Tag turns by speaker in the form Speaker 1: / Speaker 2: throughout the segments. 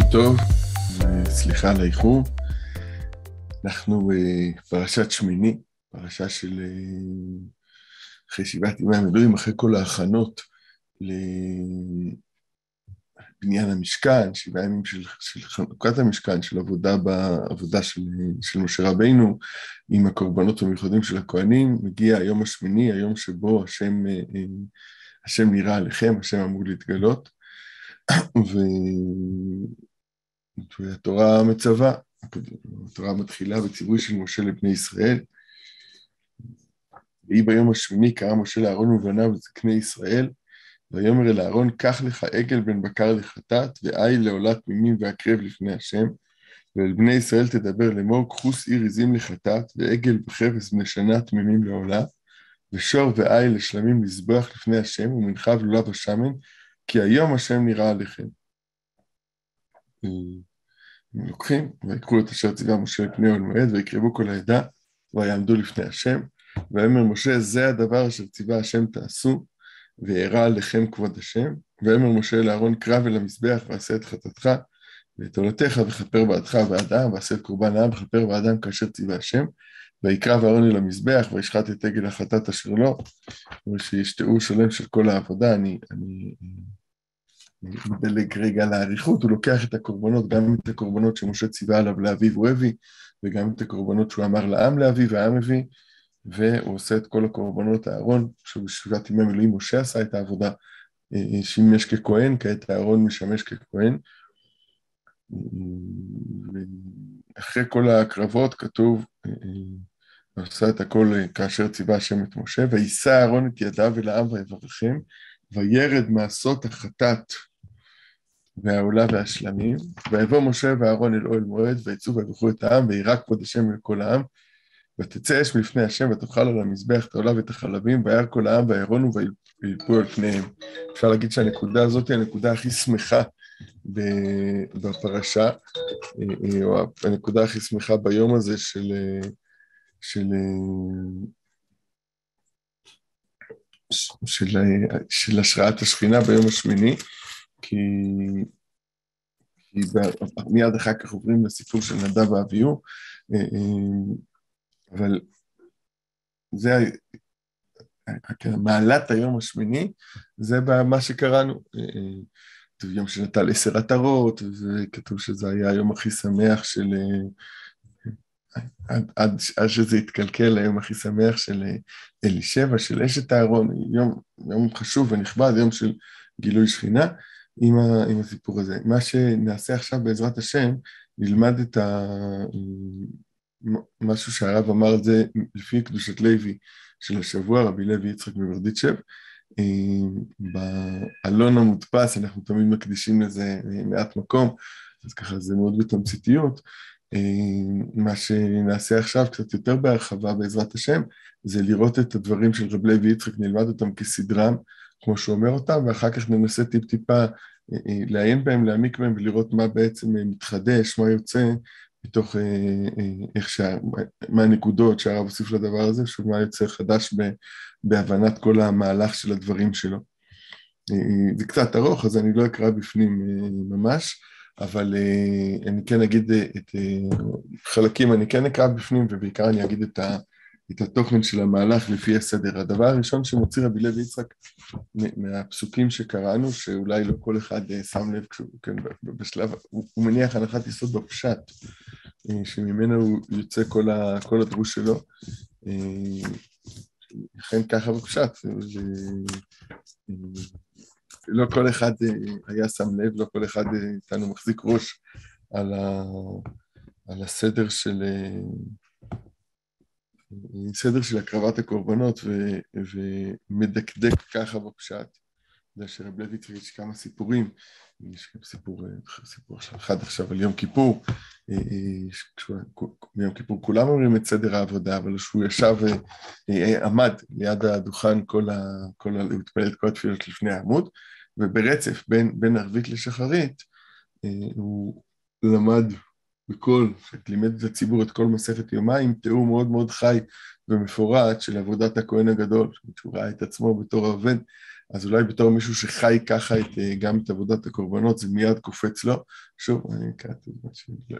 Speaker 1: בוקר טוב, וסליחה על האיחור. אנחנו בפרשת שמיני, פרשה של אחרי שבעת ימי המילואים, אחרי כל ההכנות לבניין המשכן, שבעה ימים של, של חנוכת המשכן, של עבודה בעבודה של, של משה רבינו, עם הקורבנות המיוחדים של הכהנים, מגיע היום השמיני, היום שבו השם, השם נראה עליכם, השם אמור להתגלות. ו... והתורה מצווה, התורה מתחילה בציווי של משה לבני ישראל. ויהי ביום השמיני קרא משה לאהרון ובניו וזקני ישראל, ויאמר אל אהרון, קח לך עגל בן בקר לחטאת, ואי לעולת תמימים והקרב לפני השם, ואל בני ישראל תדבר לאמור, קחו שעיר עזים לחטאת, ועגל וחפש בני שנה תמימים לעולה, ושור ואי לשלמים לזבוח לפני השם, ומנחה ולולב השמן, כי היום השם נראה עליכם. לוקחים, ויקחו את אשר ציווה משה לפני אוהל מועד, ויקרבו כל העדה, ויעמדו לפני השם. ויאמר משה, זה הדבר אשר ציווה השם תעשו, וירא עליכם כבוד השם. ויאמר משה לאהרון, קרב אל המזבח, ועשה את חטאתך, ואת עולתך, וכפר בעדך ועד העם, ועשה את קורבן העם, וכפר בעדם כאשר ציווה השם. ויקרב אהרון אל המזבח, וישחט את עגל החטאת אשר לו, ושישתהו שלם של כל העבודה. אני, אני מדלג רגע לאריכות, הוא לוקח את הקורבנות, גם את הקורבנות שמשה ציווה עליו להביא והוא הביא, וגם את הקורבנות שהוא אמר לעם להביא והעם הביא, והוא עושה את כל הקורבנות הארון, שבשבעת ימי מילואים משה עשה את העבודה, שימש ככהן, כעת הארון משמש ככהן. אחרי כל הקרבות כתוב, עשה את הכל כאשר ציווה השם את משה, ויישא אהרון את ידיו אל העם ויברכם, וירד מעשות החטאת והעולה והשלמים, ויבוא משה ואהרון אל אוהל מועד, ויצאו ויברכו את העם, וירא כבוד השם לכל העם, ותצא אש מלפני השם, ותאכל על המזבח את העולה ואת החלבים, וירא כל העם, וירונו וילפו על פניהם. אפשר להגיד שהנקודה הזאת היא הנקודה הכי שמחה בפרשה, או הנקודה הכי שמחה ביום הזה של, של, של, של השראת השכינה ביום השמיני, כי, כי מיד אחר כך עוברים לסיפור של נדב ואביהו, אבל זה מעלת היום השמיני, זה מה שקראנו. יום שנטל עשר עטרות, וכתוב שזה היה היום הכי שמח של... עד, עד, עד שזה התקלקל, היום הכי שמח של אלישבע, של אשת אהרון, יום, יום חשוב ונכבד, יום של גילוי שכינה, עם, ה, עם הסיפור הזה. מה שנעשה עכשיו בעזרת השם, נלמד את ה... משהו שהרב אמר את זה לפי קדושת לוי של השבוע, רבי לוי יצחק מברדיצ'ב. באלון המודפס אנחנו תמיד מקדישים לזה מעט מקום, אז ככה זה מאוד בתמציתיות. מה שנעשה עכשיו קצת יותר בהרחבה בעזרת השם, זה לראות את הדברים של רב לוי יצחק, נלמד אותם כסדרם, כמו שהוא אומר אותם, ואחר כך ננסה טיפ-טיפה לעיין בהם, להעמיק בהם ולראות מה בעצם מתחדש, מה יוצא מתוך איך שה... מה הנקודות שהרב הוסיף לדבר הזה, שוב מה יוצא חדש ב... בהבנת כל המהלך של הדברים שלו. זה קצת ארוך, אז אני לא אקרא בפנים ממש, אבל אני כן אגיד את חלקים, אני כן אקרא בפנים, ובעיקר אני אגיד את, ה... את התוכן של המהלך לפי הסדר. הדבר הראשון שמוציא רבי לוי יצחק מהפסוקים שקראנו, שאולי לא כל אחד שם לב כשהוא, כן, בשלב, הוא, הוא מניח הנחת יסוד בפשט, שממנו יוצא כל, ה, כל הדרוש שלו. לכן ככה בפשט, לא כל אחד היה שם לב, לא כל אחד איתנו מחזיק ראש על, ה, על הסדר של... סדר של הקרבת הקורבנות ו, ומדקדק ככה בפשט. זה שרב לוי צריך יש כמה סיפורים, יש גם סיפור, סיפור אחד עכשיו על יום כיפור, ביום כיפור כולם אומרים את סדר העבודה, אבל כשהוא ישב ועמד ליד הדוכן, כל ה, כל ה, התפלל את כל התפילות לפני העמוד, וברצף בין, בין ערבית לשחרית, הוא למד בכל, לימד את הציבור את כל מסכת יומיים, תיאור מאוד מאוד חי ומפורט של עבודת הכהן הגדול, שהוא ראה את עצמו בתור עובד, אז אולי בתור מישהו שחי ככה את, גם את עבודת הקורבנות, זה מיד קופץ לו. שוב, אני קראתי את זה.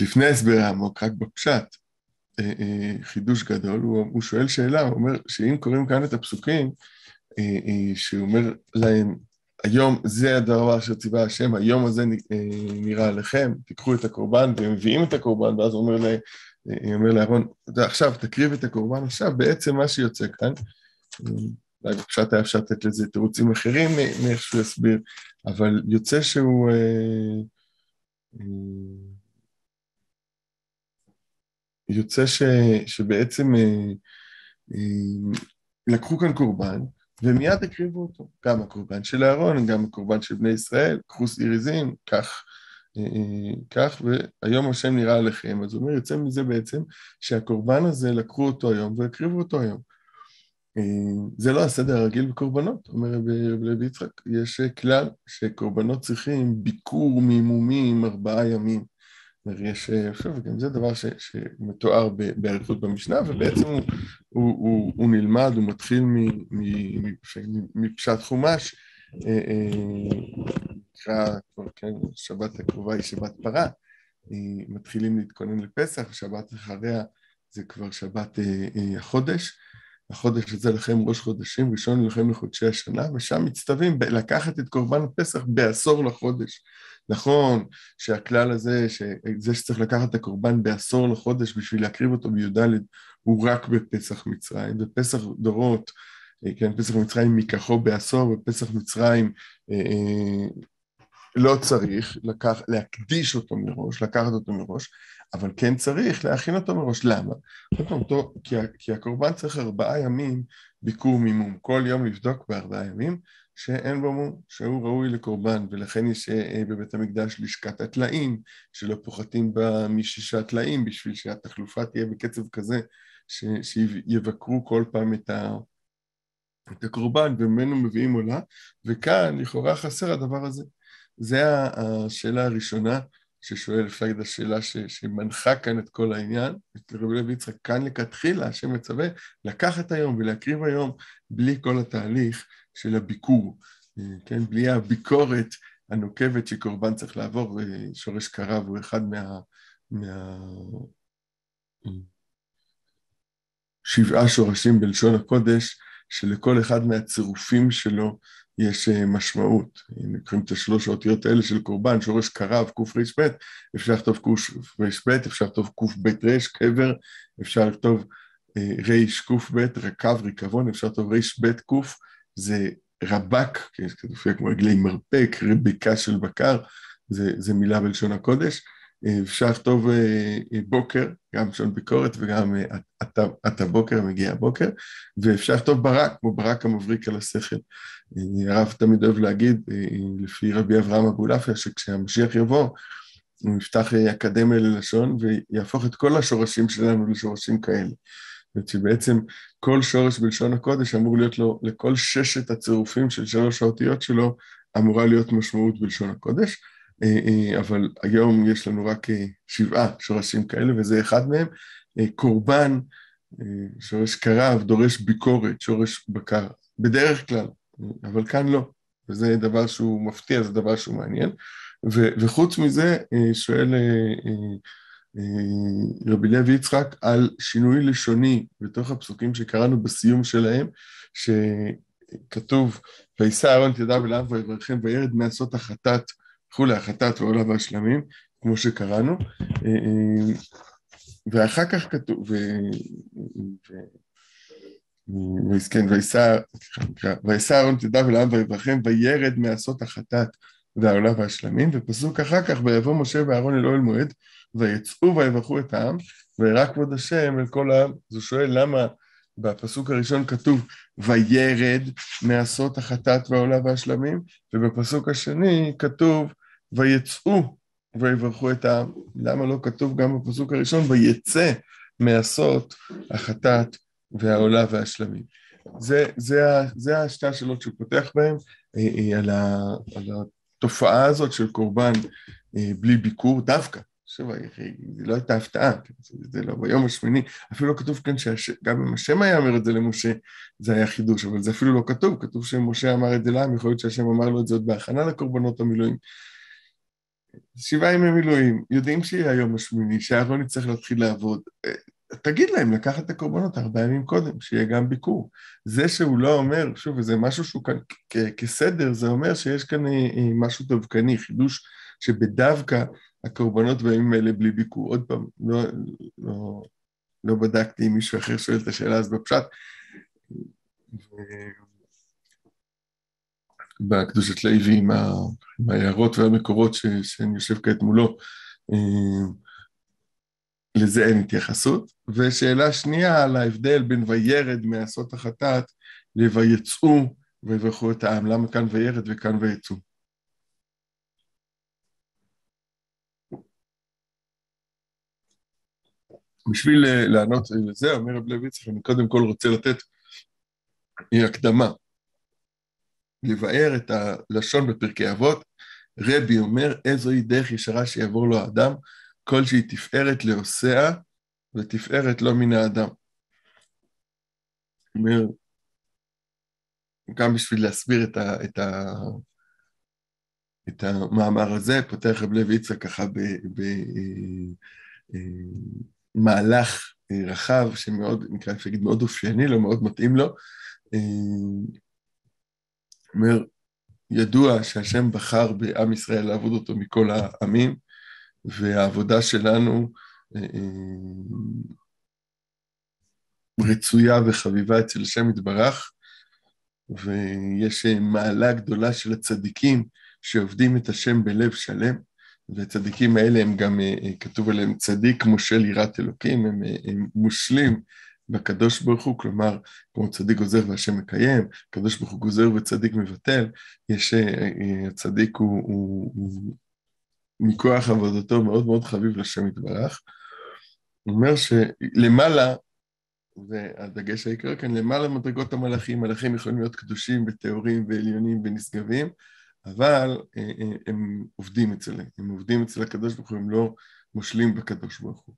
Speaker 1: לפני ההסבר העמוק, רק בפשט, חידוש גדול, הוא, הוא שואל שאלה, הוא אומר שאם קוראים כאן את הפסוקים, שהוא אומר להם, היום זה הדבר אשר ציווה השם, היום הזה נראה עליכם, תיקחו את הקורבן, והם מביאים את הקורבן, ואז הוא אומר, לה, אומר לאהרון, עכשיו תקריב את הקורבן, עכשיו בעצם מה שיוצא כאן, אולי בפשט היה אפשר לתת לזה תירוצים אחרים מאיך שהוא יסביר, אבל יוצא שהוא... יוצא ש, שבעצם לקחו כאן קורבן, ומיד הקריבו אותו, גם הקורבן של אהרון, גם הקורבן של בני ישראל, קחו סיריזים, כך, כך, והיום השם נראה עליכם, אז הוא אומר, יוצא מזה בעצם שהקורבן הזה, לקחו אותו היום והקריבו אותו היום. זה לא הסדר הרגיל בקורבנות, אומר רבי לוי יצחק, יש כלל שקורבנות צריכים ביקור מימומים ארבעה ימים. יש, שוב, גם זה דבר ש, שמתואר באריכות במשנה, ובעצם הוא, הוא, הוא, הוא נלמד, הוא מתחיל מפשט חומש, נקרא כבר, כן, שבת הקרובה היא שבת פרה, מתחילים להתכונן לפסח, שבת אחריה זה כבר שבת החודש, החודש הזה לכם ראש חודשים, ראשון לכם לחודשי השנה, ושם מצטווים לקחת את קורבן הפסח בעשור לחודש. נכון שהכלל הזה, זה שצריך לקחת את הקורבן בעשור לחודש בשביל להקריב אותו בי"ד, הוא רק בפסח מצרים, בפסח דורות, כן, פסח מצרים מכחו בעשור, בפסח מצרים אה, אה, לא צריך לקח, להקדיש אותו מראש, לקחת אותו מראש, אבל כן צריך להכין אותו מראש. למה? אותו, כי, כי הקורבן צריך ארבעה ימים ביקור מימום. כל יום לבדוק בארבעה ימים שאין בו שהוא ראוי לקורבן, ולכן יש אה, בבית המקדש לשכת הטלאים, שלא פוחתים בה משישה טלאים, בשביל שהתחלופה תהיה בקצב כזה, ש, שיבקרו כל פעם את, ה, את הקורבן, וממנו מביאים עולה, וכאן לכאורה חסר הדבר הזה. זה השאלה הראשונה ששואל, להגיד, השאלה ש, שמנחה כאן את כל העניין, את רבי לוי יצחק, כאן לכתחילה, השם מצווה לקחת היום ולהקריב היום בלי כל התהליך של הביקור, כן, בלי הביקורת הנוקבת שקורבן צריך לעבור, ושורש קרב הוא אחד מה... מה... שבעה שורשים בלשון הקודש, שלכל אחד מהצירופים שלו יש אה, משמעות. אם לוקחים את השלוש האותיות האלה של קורבן, שורש קרב, קר"ב, אפשר לכתוב קר"ב, אפשר לכתוב ק"ב קבר, אפשר לכתוב אה, רק"ב, ריקבון, אפשר לכתוב ר"ב זה רבק, כתוב כמו עגלי מרפק, רבקה של בקר, זה, זה מילה בלשון הקודש. אה, אפשר לכתוב אה, אה, בוקר, גם לשון ביקורת וגם אתה בוקר, מגיע הבוקר, ואפשר לכתוב ברק, כמו ברק המבריק על השכל. הרב תמיד אוהב להגיד, לפי רבי אברהם אבולעפיה, שכשהמשיח יבוא, הוא יפתח אקדמיה ללשון ויהפוך את כל השורשים שלנו לשורשים כאלה. שבעצם כל שורש בלשון הקודש אמור להיות לו, לכל ששת הצירופים של שלוש האותיות שלו, אמורה להיות משמעות בלשון הקודש. אה, אה, אבל היום יש לנו רק אה, שבעה שורשים כאלה, וזה אחד מהם. קורבן, שורש קרב, דורש ביקורת, שורש בקר, בדרך כלל, אבל כאן לא. וזה דבר שהוא מפתיע, זה דבר שהוא מעניין. ו- וחוץ מזה, שואל רבי לוי יצחק על שינוי לשוני בתוך הפסוקים שקראנו בסיום שלהם, שכתוב, וישא אהרון את ידיו אל העם ויברכם וירד מעשות החטאת וכולי, החטאת ועולה והשלמים, כמו שקראנו, אה, אה, ואחר כך כתוב, כן, וישא אהרון תדע ולעם ויברכם וירד מעשות החטאת והעולה והשלמים, ופסוק אחר כך ויבוא משה ואהרון אל אוהל מועד ויצאו ויברכו את העם וירא כבוד השם אל כל העם. אז הוא שואל למה בפסוק הראשון כתוב וירד מעשות החטאת והעולה והשלמים, ובפסוק השני כתוב ויצאו ויברכו את העם. למה לא כתוב גם בפסוק הראשון ויצא מעשות החטאת והעולה והשלמים? זה, זה, זה השתי השאלות שהוא פותח בהן, אה, אה, על, על התופעה הזאת של קורבן אה, בלי ביקור דווקא, זה לא הייתה הפתעה, כן, זה לא ביום השמיני, אפילו לא כתוב כאן שגם אם השם היה אומר את זה למשה, זה היה חידוש, אבל זה אפילו לא כתוב, כתוב שמשה אמר את זה לעם, יכול להיות שהשם אמר לו את זה עוד בהכנה לקורבנות המילואים. שבעה ימי מילואים, יודעים שיהיה היום השמיני, שאהרון יצטרך להתחיל לעבוד. אה, תגיד להם לקחת את הקורבנות ארבעה ימים קודם, שיהיה גם ביקור. זה שהוא לא אומר, שוב, וזה משהו שהוא כאן כסדר, זה אומר שיש כאן אה, אה, משהו דווקני, חידוש שבדווקא הקורבנות בימים האלה בלי ביקור. עוד פעם, לא, לא, לא בדקתי אם מישהו אחר שואל את השאלה הזאת בפשט. בקדושת לוי עם, ההערות והמקורות ש, שאני יושב כעת מולו, אה, לזה אין התייחסות. ושאלה שנייה על ההבדל בין וירד מעשות החטאת ל"ויצאו ויברכו את העם", למה כאן וירד וכאן ויצאו? בשביל אה, לענות לזה, אומר רב לוי יצחק, אני קודם כל רוצה לתת הקדמה, לבאר את הלשון בפרקי אבות. רבי אומר, איזוהי דרך ישרה שיעבור לו האדם, כל שהיא תפארת לעושיה, ותפארת לא מן האדם. אומר, גם בשביל להסביר את, ה, את, ה, את המאמר הזה, פותח רב לוי יצחק ככה במהלך אה, אה, רחב, שמאוד, נקרא אפשר להגיד, מאוד אופייני לו, מאוד מתאים לו. אה, אומר, ידוע שהשם בחר בעם ישראל לעבוד אותו מכל העמים, והעבודה שלנו רצויה וחביבה אצל השם יתברך, ויש מעלה גדולה של הצדיקים שעובדים את השם בלב שלם, והצדיקים האלה הם גם, כתוב עליהם צדיק מושל יראת אלוקים, הם, הם מושלים בקדוש ברוך הוא, כלומר, כמו צדיק גוזר והשם מקיים, קדוש ברוך הוא גוזר וצדיק מבטל, יש, הצדיק הוא, הוא, הוא מכוח עבודתו מאוד מאוד חביב לשם יתברך. הוא אומר שלמעלה, והדגש העיקר כאן, למעלה מדרגות המלאכים, מלאכים יכולים להיות קדושים וטהורים ועליונים ונשגבים, אבל אה, אה, הם עובדים אצלם, הם עובדים אצל הקדוש ברוך הוא, הם לא מושלים בקדוש ברוך הוא.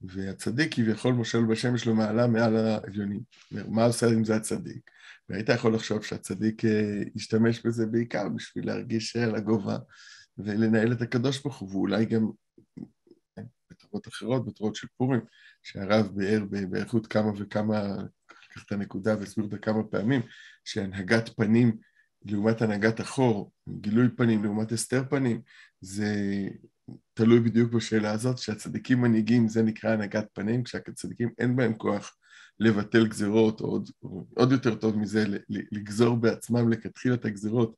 Speaker 1: והצדיק כביכול מושל בשם לו מעלה מעל העליונים. מה עושה עם זה הצדיק? והיית יכול לחשוב שהצדיק אה, ישתמש בזה בעיקר בשביל להרגיש על הגובה ולנהל את הקדוש ברוך הוא, ואולי גם בתורות אחרות, בתורות של פורים, שהרב ביאר באיכות כמה וכמה, לקח את הנקודה והסביר אותה כמה פעמים, שהנהגת פנים לעומת הנהגת החור, גילוי פנים לעומת הסתר פנים, זה תלוי בדיוק בשאלה הזאת, שהצדיקים מנהיגים זה נקרא הנהגת פנים, כשהצדיקים אין בהם כוח לבטל גזירות, או עוד, עוד יותר טוב מזה, לגזור בעצמם לכתחילה את הגזירות,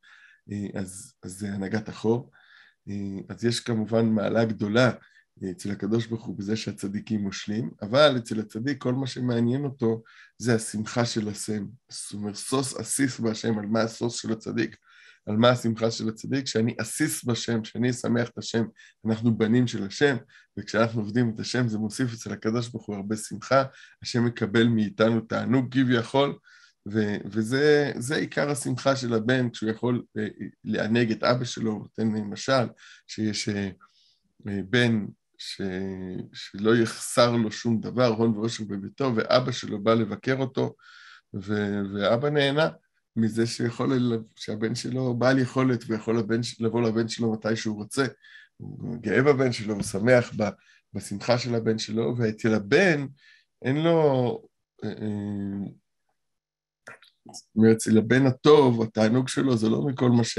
Speaker 1: אה, אז, אז זה הנהגת החור. אה, אז יש כמובן מעלה גדולה אצל הקדוש ברוך הוא בזה שהצדיקים מושלים, אבל אצל הצדיק כל מה שמעניין אותו זה השמחה של השם. זאת אומרת, סוס אסיס בהשם, על מה הסוס של הצדיק? על מה השמחה של הצדיק? שאני אסיס בשם, שאני אשמח את השם, אנחנו בנים של השם, וכשאנחנו עובדים את השם זה מוסיף אצל הקדוש ברוך הוא הרבה שמחה, השם מקבל מאיתנו תענוג כביכול, ו- וזה עיקר השמחה של הבן, כשהוא יכול אה, לענג את אבא שלו, נותן משל, שיש אה, אה, בן ש... שלא יחסר לו שום דבר, הון ועושר בביתו, ואבא שלו בא לבקר אותו, ו... ואבא נהנה מזה שיכול, שהבן שלו בעל יכולת ויכול לבן... לבוא לבן שלו מתי שהוא רוצה. הוא גאה בבן שלו, הוא שמח ב... בשמחה של הבן שלו, ואצל הבן אין לו... זאת אומרת, אצל הבן הטוב, התענוג שלו זה לא מכל מה, ש...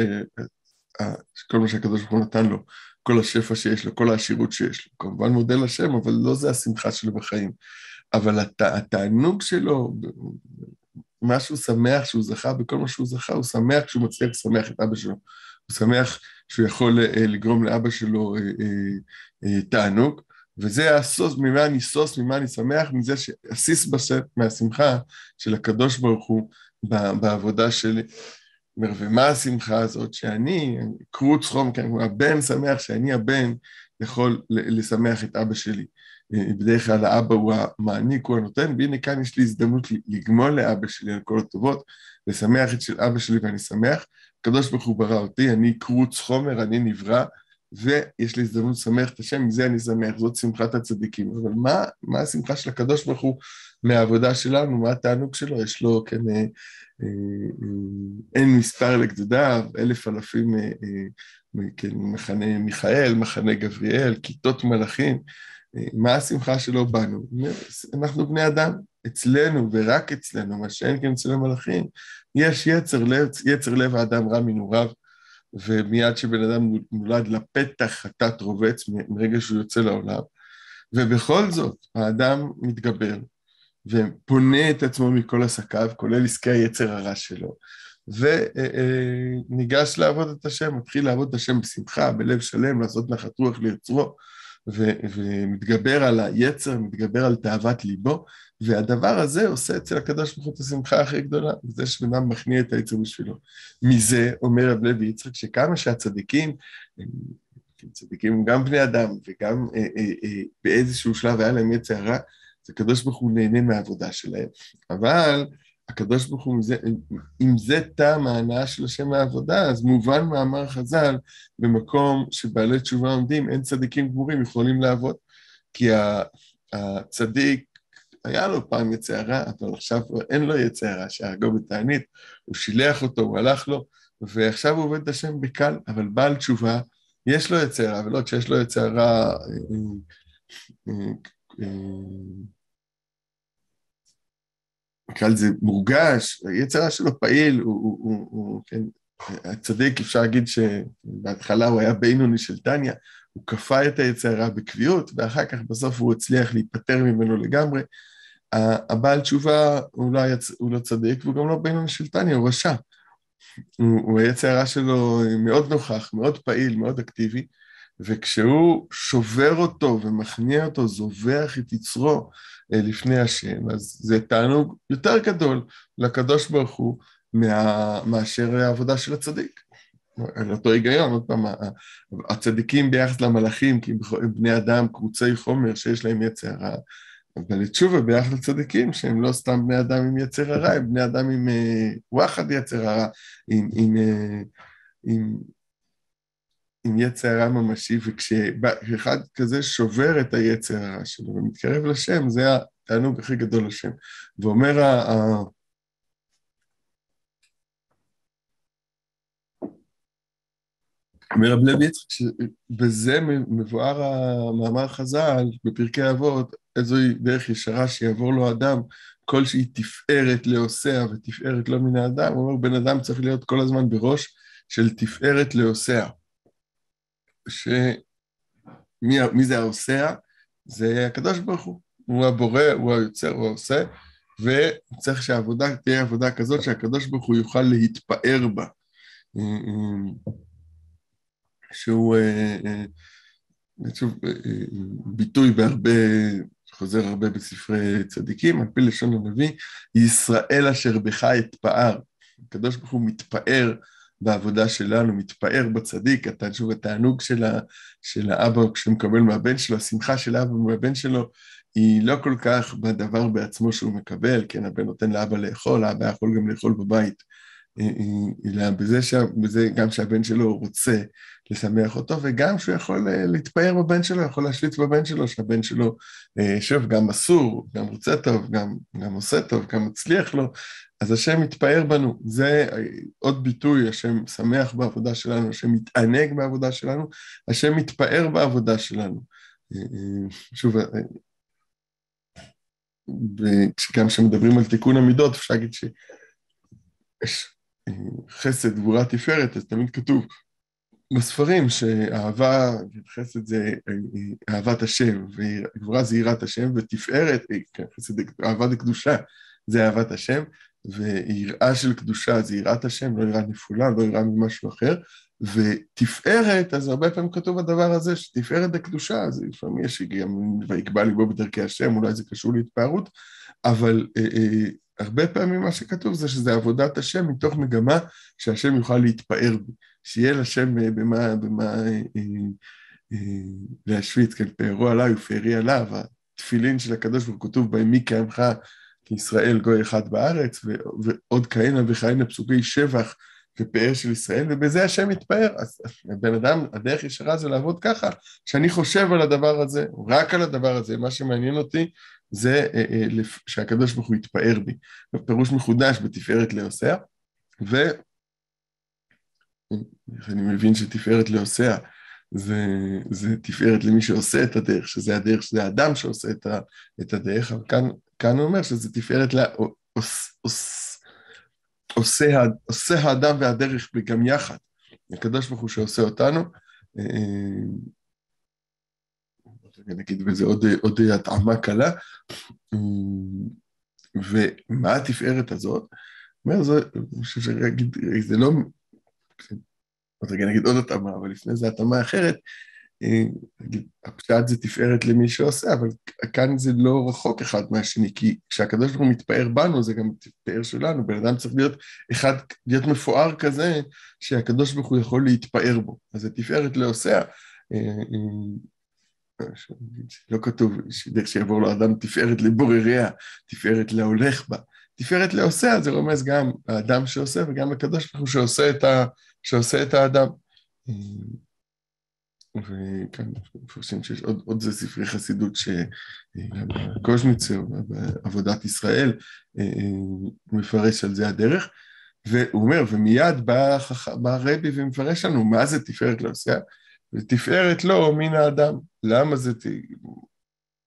Speaker 1: כל מה שהקדוש ברוך הוא נתן לו, כל השפע שיש לו, כל העשירות שיש לו. כמובן מודה לשם, אבל לא זה השמחה שלו בחיים. אבל הת... התענוג שלו, מה שהוא שמח שהוא זכה, בכל מה שהוא זכה, הוא שמח כשהוא מצליח לשמח את אבא שלו. הוא שמח שהוא יכול אה, לגרום לאבא שלו אה, אה, תענוג. וזה הסוס, ממה אני סוס, ממה אני שמח, מזה שאסיס בשם, מהשמחה של הקדוש ברוך הוא בעבודה שלי. אומר, ומה השמחה הזאת? שאני, קרוץ חום, כן, הבן שמח שאני הבן יכול לשמח את אבא שלי. בדרך כלל האבא הוא המעניק, הוא הנותן, והנה כאן יש לי הזדמנות לגמול לאבא שלי על כל הטובות, לשמח את של אבא שלי ואני שמח. הקדוש ברוך הוא ברא אותי, אני קרוץ חומר, אני נברא, ויש לי הזדמנות לשמח את השם, מזה אני שמח, זאת שמחת הצדיקים. אבל מה, מה השמחה של הקדוש ברוך הוא מהעבודה שלנו, מה התענוג שלו? יש לו, כן, אה, אה, אה, אין מספר לגדודיו, אלף אלפים, אה, אה, כן, מחנה מיכאל, מחנה גבריאל, כיתות מלאכים. מה השמחה שלו בנו? אנחנו בני אדם, אצלנו ורק אצלנו, מה שאין כן אצל המלאכים, יש יצר לב, יצר לב האדם רע מנעוריו. ומיד שבן אדם נולד לפתח חטאת רובץ מרגע שהוא יוצא לעולם, ובכל זאת האדם מתגבר ופונה את עצמו מכל עסקיו, כולל עסקי היצר הרע שלו, וניגש לעבוד את השם, מתחיל לעבוד את השם בשמחה, בלב שלם, לעשות נחת רוח ליוצרו, ומתגבר על היצר, מתגבר על תאוות ליבו, והדבר הזה עושה אצל הקדוש ברוך הוא את השמחה הכי גדולה, זה שבן אדם מכניע את היצר בשבילו. מזה, אומר רב לוי יצחק, שכמה שהצדיקים, צדיקים הם גם בני אדם, וגם אה, אה, אה, באיזשהו שלב היה להם יצר רע, אז הקדוש ברוך הוא נהנה מהעבודה שלהם. אבל הקדוש ברוך הוא, אם זה טעם ההנאה של השם מהעבודה, אז מובן מאמר חז"ל, במקום שבעלי תשובה עומדים, אין צדיקים גמורים יכולים לעבוד. כי הצדיק, היה לו פעם יצא הרע, אבל עכשיו אין לו יצא הרע, שהרגו בתענית, הוא שילח אותו, הוא הלך לו, ועכשיו הוא עובד את השם בקל, אבל בעל תשובה, יש לו יצא הרע, ולא כשיש לו יצא הרע, אה, אה, אה, נקרא לזה מורגש, היצרה שלו פעיל, הוא, הוא, הוא, הוא כן, הצדיק, אפשר להגיד שבהתחלה הוא היה בינוני של טניה, הוא כפה את היצרה בקביעות, ואחר כך בסוף הוא הצליח להיפטר ממנו לגמרי. הבעל תשובה הוא לא, יצ... הוא לא צדיק, והוא גם לא בינוני של הוא רשע. הוא, הוא היצרה שלו מאוד נוכח, מאוד פעיל, מאוד אקטיבי, וכשהוא שובר אותו ומכניע אותו, זובח את יצרו אה, לפני השם, אז זה תענוג יותר גדול לקדוש ברוך הוא מה, מאשר העבודה של הצדיק. על אותו היגיון, עוד פעם, הצדיקים ביחס למלאכים, כי הם בני אדם קבוצי חומר שיש להם יצר רע, אבל לתשובה ביחס לצדיקים, שהם לא סתם בני אדם עם יצר הרע, הם בני אדם עם וואחד יצר הרע, עם, עם, עם, עם יצר הרע ממשי, וכשאחד כזה שובר את היצר הרע שלו ומתקרב לשם, זה התענוג הכי גדול לשם. ואומר ה... אומר רב לוי יצחק שבזה מבואר המאמר חז"ל בפרקי אבות, איזוהי דרך ישרה שיעבור לו אדם כלשהי תפארת לעושיה ותפארת לא מן האדם, הוא אומר בן אדם צריך להיות כל הזמן בראש של תפארת לעושיה. שמי זה העושה? זה הקדוש ברוך הוא. הוא הבורא, הוא היוצר, הוא העושה, וצריך שהעבודה תהיה עבודה כזאת שהקדוש ברוך הוא יוכל להתפאר בה. שהוא שוב, ביטוי בהרבה, חוזר הרבה בספרי צדיקים, על פי לשון הנביא, ישראל אשר בך אתפאר. הקדוש ברוך הוא מתפאר בעבודה שלנו, מתפאר בצדיק, אתה שוב התענוג של, ה, של האבא כשהוא מקבל מהבן שלו, השמחה של האבא מהבן שלו, היא לא כל כך בדבר בעצמו שהוא מקבל, כן, הבן נותן לאבא לאכול, האבא יכול גם לאכול בבית, אלא בזה, ש... בזה גם שהבן שלו רוצה לשמח אותו, וגם שהוא יכול אה, להתפאר בבן שלו, יכול להשליט בבן שלו, שהבן שלו, אה, שוב, גם אסור, גם רוצה טוב, גם, גם עושה טוב, גם מצליח לו, אז השם מתפאר בנו, זה עוד ביטוי, השם שמח בעבודה שלנו, השם מתענג בעבודה שלנו, השם מתפאר בעבודה שלנו. שוב, גם כשמדברים על תיקון המידות, אפשר להגיד שיש חסד, גבורה, תפארת, אז תמיד כתוב בספרים שאהבה, חסד זה אהבת השם, וגבורה זה יראת השם, ותפארת, חסד, אהבה זה קדושה, זה אהבת השם, ויראה של קדושה זה יראת השם, לא יראה נפולה, לא יראה ממשהו אחר, ותפארת, אז הרבה פעמים כתוב הדבר הזה, שתפארת זה קדושה, אז לפעמים יש גם ויקבע ליבו בדרכי השם, אולי זה קשור להתפארות, אבל אה, אה, הרבה פעמים מה שכתוב זה שזה עבודת השם מתוך מגמה שהשם יוכל להתפאר בי, שיהיה לשם אה, במה, במה אה, אה, אה, להשוויץ, כן, פארו עליי ופארי עליו, התפילין של הקדוש ברוך הוא כתוב בהם מי כעמך כישראל גוי אחד בארץ, ו, ועוד כהנה וכהנה פסוקי שבח ופאר של ישראל, ובזה השם מתפאר. אז בן אדם, הדרך ישרה זה לעבוד ככה, שאני חושב על הדבר הזה, רק על הדבר הזה, מה שמעניין אותי זה אה, אה, שהקדוש ברוך הוא יתפאר בי. פירוש מחודש בתפארת לעושיה, ואני מבין שתפארת לעושיה זה, זה תפארת למי שעושה את הדרך, שזה הדרך, שזה האדם שעושה את, ה, את הדרך, אבל כאן, כאן הוא אומר שזה תפארת לעוש, עוש, האדם והדרך גם יחד. הקדוש ברוך הוא שעושה אותנו. אה, נגיד בזה עוד, עוד התאמה קלה. ומה התפארת הזאת? אומר, זה, אני חושב שנגיד, זה לא, עוד רגע נגיד עוד התאמה, אבל לפני זה התאמה אחרת, הפשט זה תפארת למי שעושה, אבל כאן זה לא רחוק אחד מהשני, כי כשהקדוש ברוך הוא מתפאר בנו, זה גם תפאר שלנו, בן אדם צריך להיות אחד, להיות מפואר כזה, שהקדוש ברוך הוא יכול להתפאר בו. אז זה תפארת לעושיה. לא כתוב, שיעבור לו אדם תפארת לבורריה, תפארת להולך בה. תפארת לעושיה זה רומז גם האדם שעושה וגם הקדוש ברוך הוא שעושה את, ה, שעושה את האדם. וכאן מפרשים שיש עוד, עוד זה ספרי חסידות שגם קוז'מיצר בעבודת ישראל אה, אה, מפרש על זה הדרך, והוא אומר, ומיד בא, בא הרבי ומפרש לנו מה זה תפארת לעושיה, ותפארת לו מן האדם. למה זה,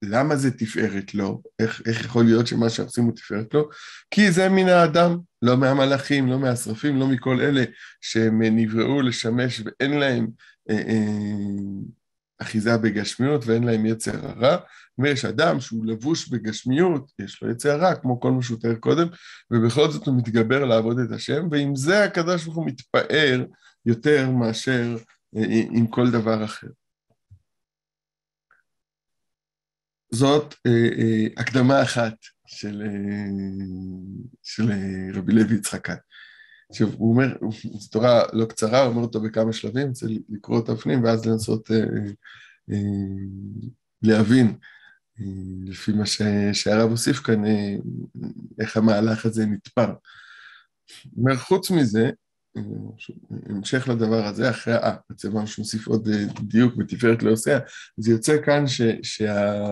Speaker 1: למה זה תפארת לו? איך, איך יכול להיות שמה שעושים הוא תפארת לו? כי זה מן האדם, לא מהמלאכים, לא מהשרפים, לא מכל אלה שהם נבראו לשמש ואין להם אה, אה, אחיזה בגשמיות ואין להם יצר הרע. ויש אדם שהוא לבוש בגשמיות, יש לו יצר הרע, כמו כל מה שהוא תיאר קודם, ובכל זאת הוא מתגבר לעבוד את השם, ועם זה הקדוש ברוך הוא מתפאר יותר מאשר עם כל דבר אחר. זאת אה, אה, הקדמה אחת של, אה, של רבי לוי יצחקן. עכשיו, הוא אומר, זו תורה לא קצרה, הוא אומר אותו בכמה שלבים, צריך לקרוא אותה בפנים, ואז לנסות להבין, לפי מה שהרב הוסיף כאן, איך המהלך הזה נתפר. אומר, חוץ מזה, המשך לדבר הזה, אחרי, אה, בעצם ממש מוסיף עוד אה, דיוק בתפארת לעושיה, זה יוצא כאן ש, שה,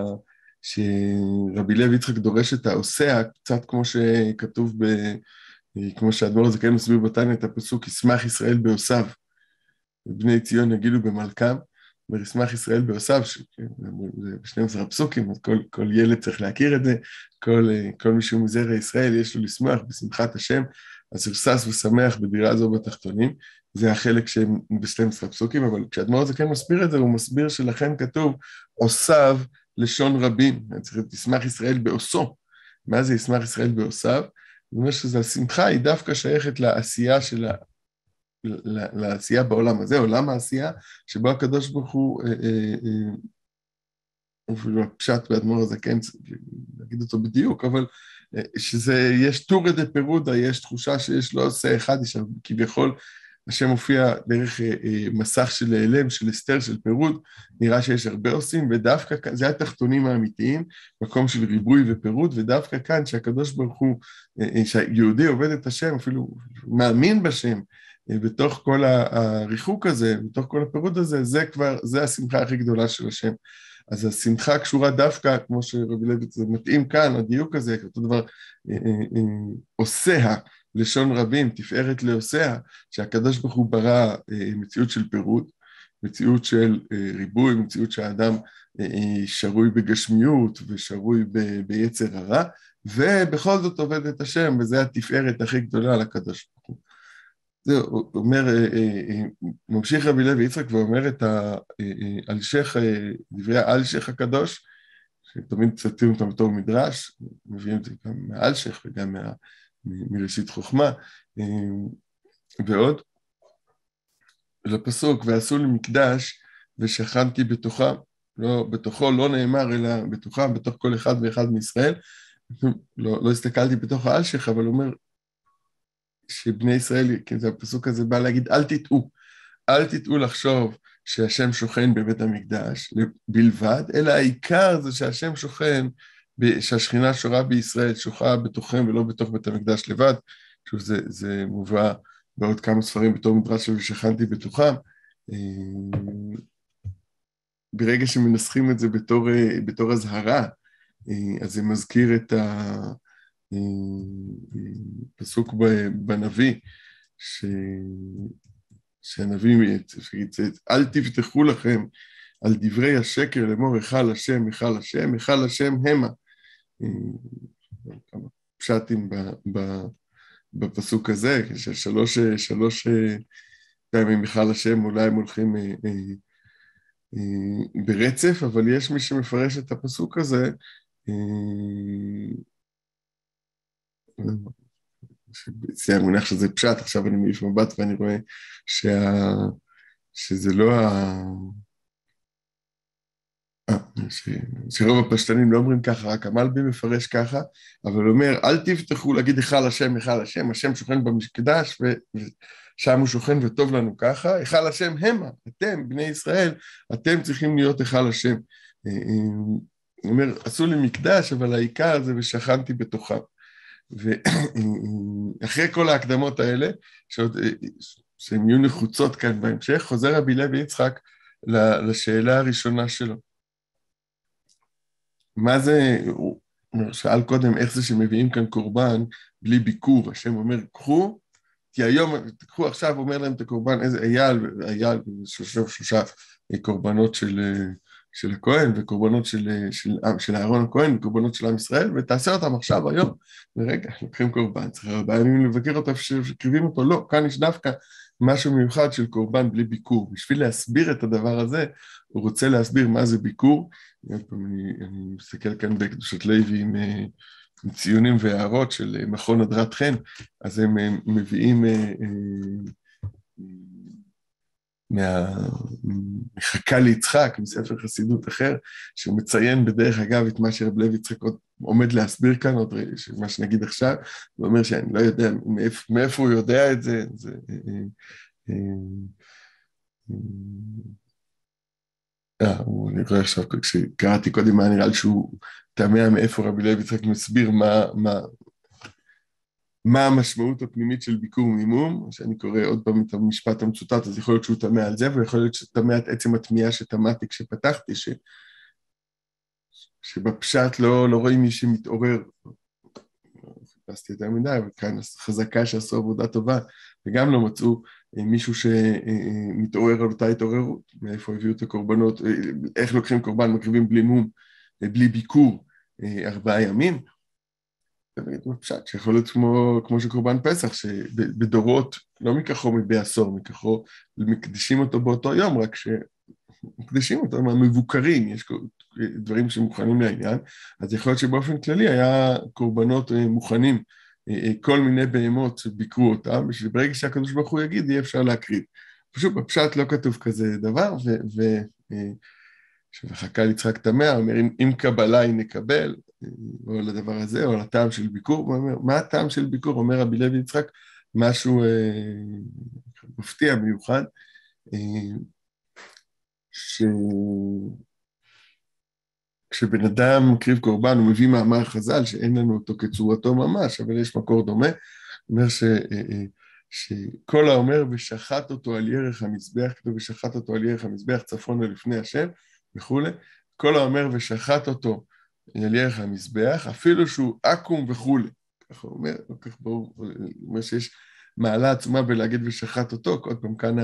Speaker 1: שרבי לוי יצחק דורש את העושיה, קצת כמו שכתוב ב... כמו שהאדמו"ר הזה כן מסביר בתניא את הפסוק, ישמח ישראל בעושיו, ובני ציון יגידו במלכם, וישמח ישראל בעושיו, זה 12 הפסוקים, אז כל, כל ילד צריך להכיר את זה, כל, כל מי שהוא מזרע ישראל יש לו לשמוח בשמחת השם, שש ושמח בדירה זו בתחתונים, זה החלק שהם ב-12 הפסוקים, אבל כשאדמו"ר הזה כן מסביר את זה, הוא מסביר שלכן כתוב עושיו לשון רבים, תשמח ישראל בעושו. מה זה ישמח ישראל בעושיו? זאת אומרת שזו השמחה היא דווקא שייכת לעשייה של ה... לעשייה בעולם הזה, עולם העשייה, שבו הקדוש ברוך הוא, אה, אה, אה, אפילו הפשט באדמו"ר הזקן, להגיד אותו בדיוק, אבל שזה, יש טורי דפרודא, יש תחושה שיש לא עושה אחד, יש כביכול השם מופיע דרך אה, אה, מסך של העלם, של הסתר, של פירוד, נראה שיש הרבה עושים, ודווקא כאן, זה התחתונים האמיתיים, מקום של ריבוי ופירוד, ודווקא כאן, שהקדוש ברוך הוא, אה, שהיהודי עובד את השם, אפילו מאמין בשם, בתוך כל הריחוק הזה, בתוך כל הפירוד הזה, זה כבר, זה השמחה הכי גדולה של השם. אז השמחה קשורה דווקא, כמו שרבי לוי, זה מתאים כאן, הדיוק הזה, אותו דבר, עושיה, לשון רבים, תפארת לעושיה, שהקדוש ברוך הוא ברא אה, מציאות של פירוד, מציאות של אה, ריבוי, מציאות שהאדם אה, שרוי בגשמיות ושרוי ביצר הרע, ובכל זאת עובד את השם, וזו התפארת הכי גדולה לקדוש ברוך הוא. זהו, הוא אומר, ממשיך רבי לוי יצחק ואומר את האלשך, דברי האלשך הקדוש, שתמיד מצטטים אותם בתור מדרש, מביאים את זה גם מהאלשך וגם מה... מראשית חוכמה אה, ועוד. לפסוק, ועשו לי מקדש ושכנתי בתוכה, לא, בתוכו לא נאמר אלא בתוכה, בתוך כל אחד ואחד מישראל. לא, לא הסתכלתי בתוך האלשיך, אבל אומר שבני ישראל, כי זה הפסוק הזה בא להגיד, אל תטעו, אל תטעו לחשוב שהשם שוכן בבית המקדש בלבד, אלא העיקר זה שהשם שוכן שהשכינה שורה בישראל, שוחה בתוכם ולא בתוך בית המקדש לבד, שוב זה, זה מובא בעוד כמה ספרים בתור מדרש ושכנתי בתוכם. ברגע שמנסחים את זה בתור, בתור אזהרה, אז זה מזכיר את הפסוק בנביא, ש... שהנביא יצאת, אל תפתחו לכם על דברי השקר לאמור היכל השם, היכל השם, היכל השם המה. כמה פשטים בפסוק הזה, ששלוש שלוש פעמים היכל השם, אולי הם הולכים אה, אה, אה, ברצף, אבל יש מי שמפרש את הפסוק הזה אצלי המונח שזה פשט, עכשיו אני מעיף מבט ואני רואה שה... שזה לא ה... אה, ש... שרוב הפשטנים לא אומרים ככה, רק המלבי מפרש ככה, אבל אומר, אל תפתחו להגיד היכל השם, היכל השם, השם שוכן במקדש ושם הוא שוכן וטוב לנו ככה, היכל השם המה, אתם, בני ישראל, אתם צריכים להיות היכל השם. אה, אה, הוא אומר, עשו לי מקדש, אבל העיקר זה ושכנתי בתוכם. ואחרי כל ההקדמות האלה, שעוד, שהן יהיו נחוצות כאן בהמשך, חוזר רבי לוי יצחק לשאלה הראשונה שלו. מה זה, הוא שאל קודם איך זה שמביאים כאן קורבן בלי ביקור, השם אומר, קחו, כי היום, תקחו עכשיו, אומר להם את הקורבן, איזה אייל, אייל, שלושה, שלושה קורבנות של של הכהן וקורבנות של, של, של אהרון הכהן וקורבנות של עם ישראל, ותעשה אותם עכשיו, היום. ורגע, לוקחים קורבן, צריך ארבעה ימים לבקר אותו, שקריבים אותו, לא, כאן יש דווקא משהו מיוחד של קורבן בלי ביקור. בשביל להסביר את הדבר הזה, הוא רוצה להסביר מה זה ביקור. אני, אני מסתכל כאן בקדושת לוי עם, עם ציונים והערות של מכון הדרת חן, אז הם מביאים אה, אה, מחכה ליצחק, מספר חסידות אחר, שהוא מציין בדרך אגב את מה שרב לוי יצחק עוד עומד להסביר כאן, עוד מה שנגיד עכשיו, הוא אומר שאני לא יודע מאיפה, מאיפה הוא יודע את זה, זה אה, אה, אה, אני רואה עכשיו, כשקראתי קודם מה נראה לי שהוא תמה מאיפה רבי לוי יצחק מסביר מה, מה, מה המשמעות הפנימית של ביקור מימום, שאני קורא עוד פעם את המשפט המצוטט, אז יכול להיות שהוא תמה על זה, ויכול להיות שתמה את עצם התמיהה שתמהתי כשפתחתי, ש... שבפשט לא, לא רואים מי שמתעורר. חיפשתי יותר מדי, אבל כאן חזקה שעשו עבודה טובה, וגם לא מצאו אה, מישהו שמתעורר על אותה התעוררות, מאיפה הביאו את הקורבנות, אה, איך לוקחים קורבן, מקריבים בלי מום, אה, בלי ביקור, ארבעה ימים. בפשט, שיכול להיות כמו, כמו שקורבן פסח, שבדורות, לא מכחו מבעשור, מכחו, מקדישים אותו באותו יום, רק שמקדישים אותו מהמבוקרים, יש דברים שמוכנים לעניין, אז יכול להיות שבאופן כללי היה קורבנות אה, מוכנים, אה, אה, כל מיני בהמות שביקרו אותם, ושברגע שהקדוש ברוך הוא יגיד, יהיה אפשר להקריב. פשוט בפשט לא כתוב כזה דבר, ו... ו וחכה ליצחק תמה, אומר, אם, אם קבלה היא נקבל, או לדבר הזה, או לטעם של ביקור, הוא אומר, מה הטעם של ביקור? אומר רבי לוי יצחק, משהו אה, מפתיע, מיוחד, אה, ש... כשבן אדם מקריב קורבן, הוא מביא מאמר חז"ל, שאין לנו אותו כצורתו ממש, אבל יש מקור דומה, אומר ש... אה, אה, שכל האומר ושחט אותו על ירך המזבח, כתוב ושחט אותו על ירך המזבח צפונה לפני השם וכולי, כל האומר ושחט אותו על ירך המזבח, אפילו שהוא עקום וכולי. ככה הוא אומר, לא כך ברור, הוא אומר שיש מעלה עצומה בלהגיד ושחט אותו, עוד פעם כאן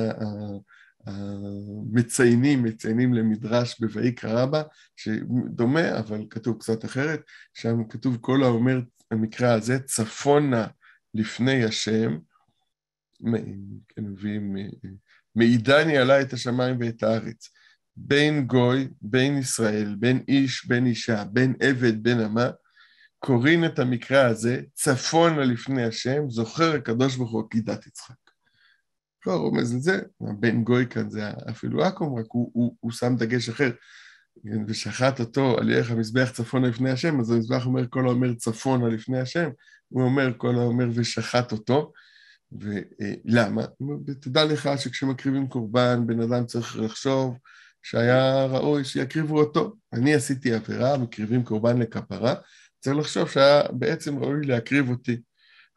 Speaker 1: המציינים, מציינים למדרש בויקרא רבה, שדומה, אבל כתוב קצת אחרת, שם כתוב כל האומר, המקרא הזה, צפונה לפני השם, כן, מביאים, מעידני עלי את השמיים ואת הארץ. בין גוי, בין ישראל, בין איש, בין אישה, בין עבד, בין אמה, קוראים את המקרא הזה צפונה לפני השם, זוכר הקדוש ברוך הוא עקידת יצחק. לא רומז לזה, הבן גוי כאן זה אפילו עכו"ם, רק הוא, הוא, הוא שם דגש אחר. ושחט אותו על ירך המזבח צפונה לפני השם, אז המזבח אומר כל האומר צפונה לפני השם, הוא אומר כל האומר ושחט אותו. ולמה? תדע לך שכשמקריבים קורבן, בן אדם צריך לחשוב שהיה ראוי שיקריבו אותו. אני עשיתי עבירה, מקריבים קורבן לכפרה, צריך לחשוב שהיה בעצם ראוי להקריב אותי.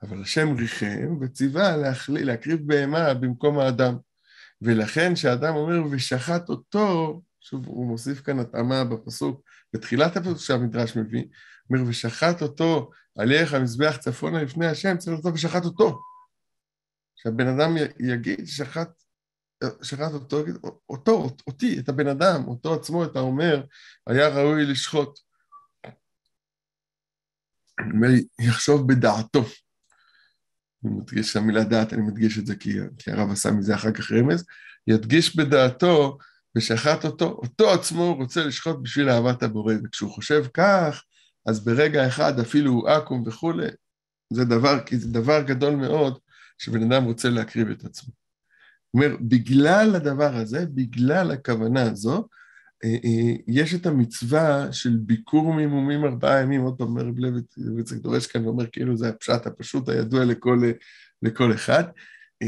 Speaker 1: אבל השם ריחם וציווה להקריב בהמה במקום האדם. ולכן כשאדם אומר ושחט אותו, שוב הוא מוסיף כאן התאמה בפסוק, בתחילת הפסוק שהמדרש מביא, אומר ושחט אותו על ערך המזבח צפונה לפני השם, צריך לכתוב ושחט אותו. שהבן אדם יגיד שחט, שחט אותו, אותו, אותי, את הבן אדם, אותו עצמו, אתה אומר, היה ראוי לשחוט. יחשוב בדעתו. אני מדגיש את המילה דעת, אני מדגיש את זה כי, כי הרב עשה מזה אחר כך רמז, ידגיש בדעתו ושחט אותו, אותו עצמו רוצה לשחוט בשביל אהבת הבורא, וכשהוא חושב כך, אז ברגע אחד אפילו הוא עכו"ם וכולי, זה דבר, כי זה דבר גדול מאוד שבן אדם רוצה להקריב את עצמו. אומר, בגלל הדבר הזה, בגלל הכוונה הזו, אה, אה, יש את המצווה של ביקור מימומים ארבעה ימים, עוד פעם רב לוי דורש כאן ואומר כאילו זה הפשט הפשוט הידוע לכל, לכל אחד. אה,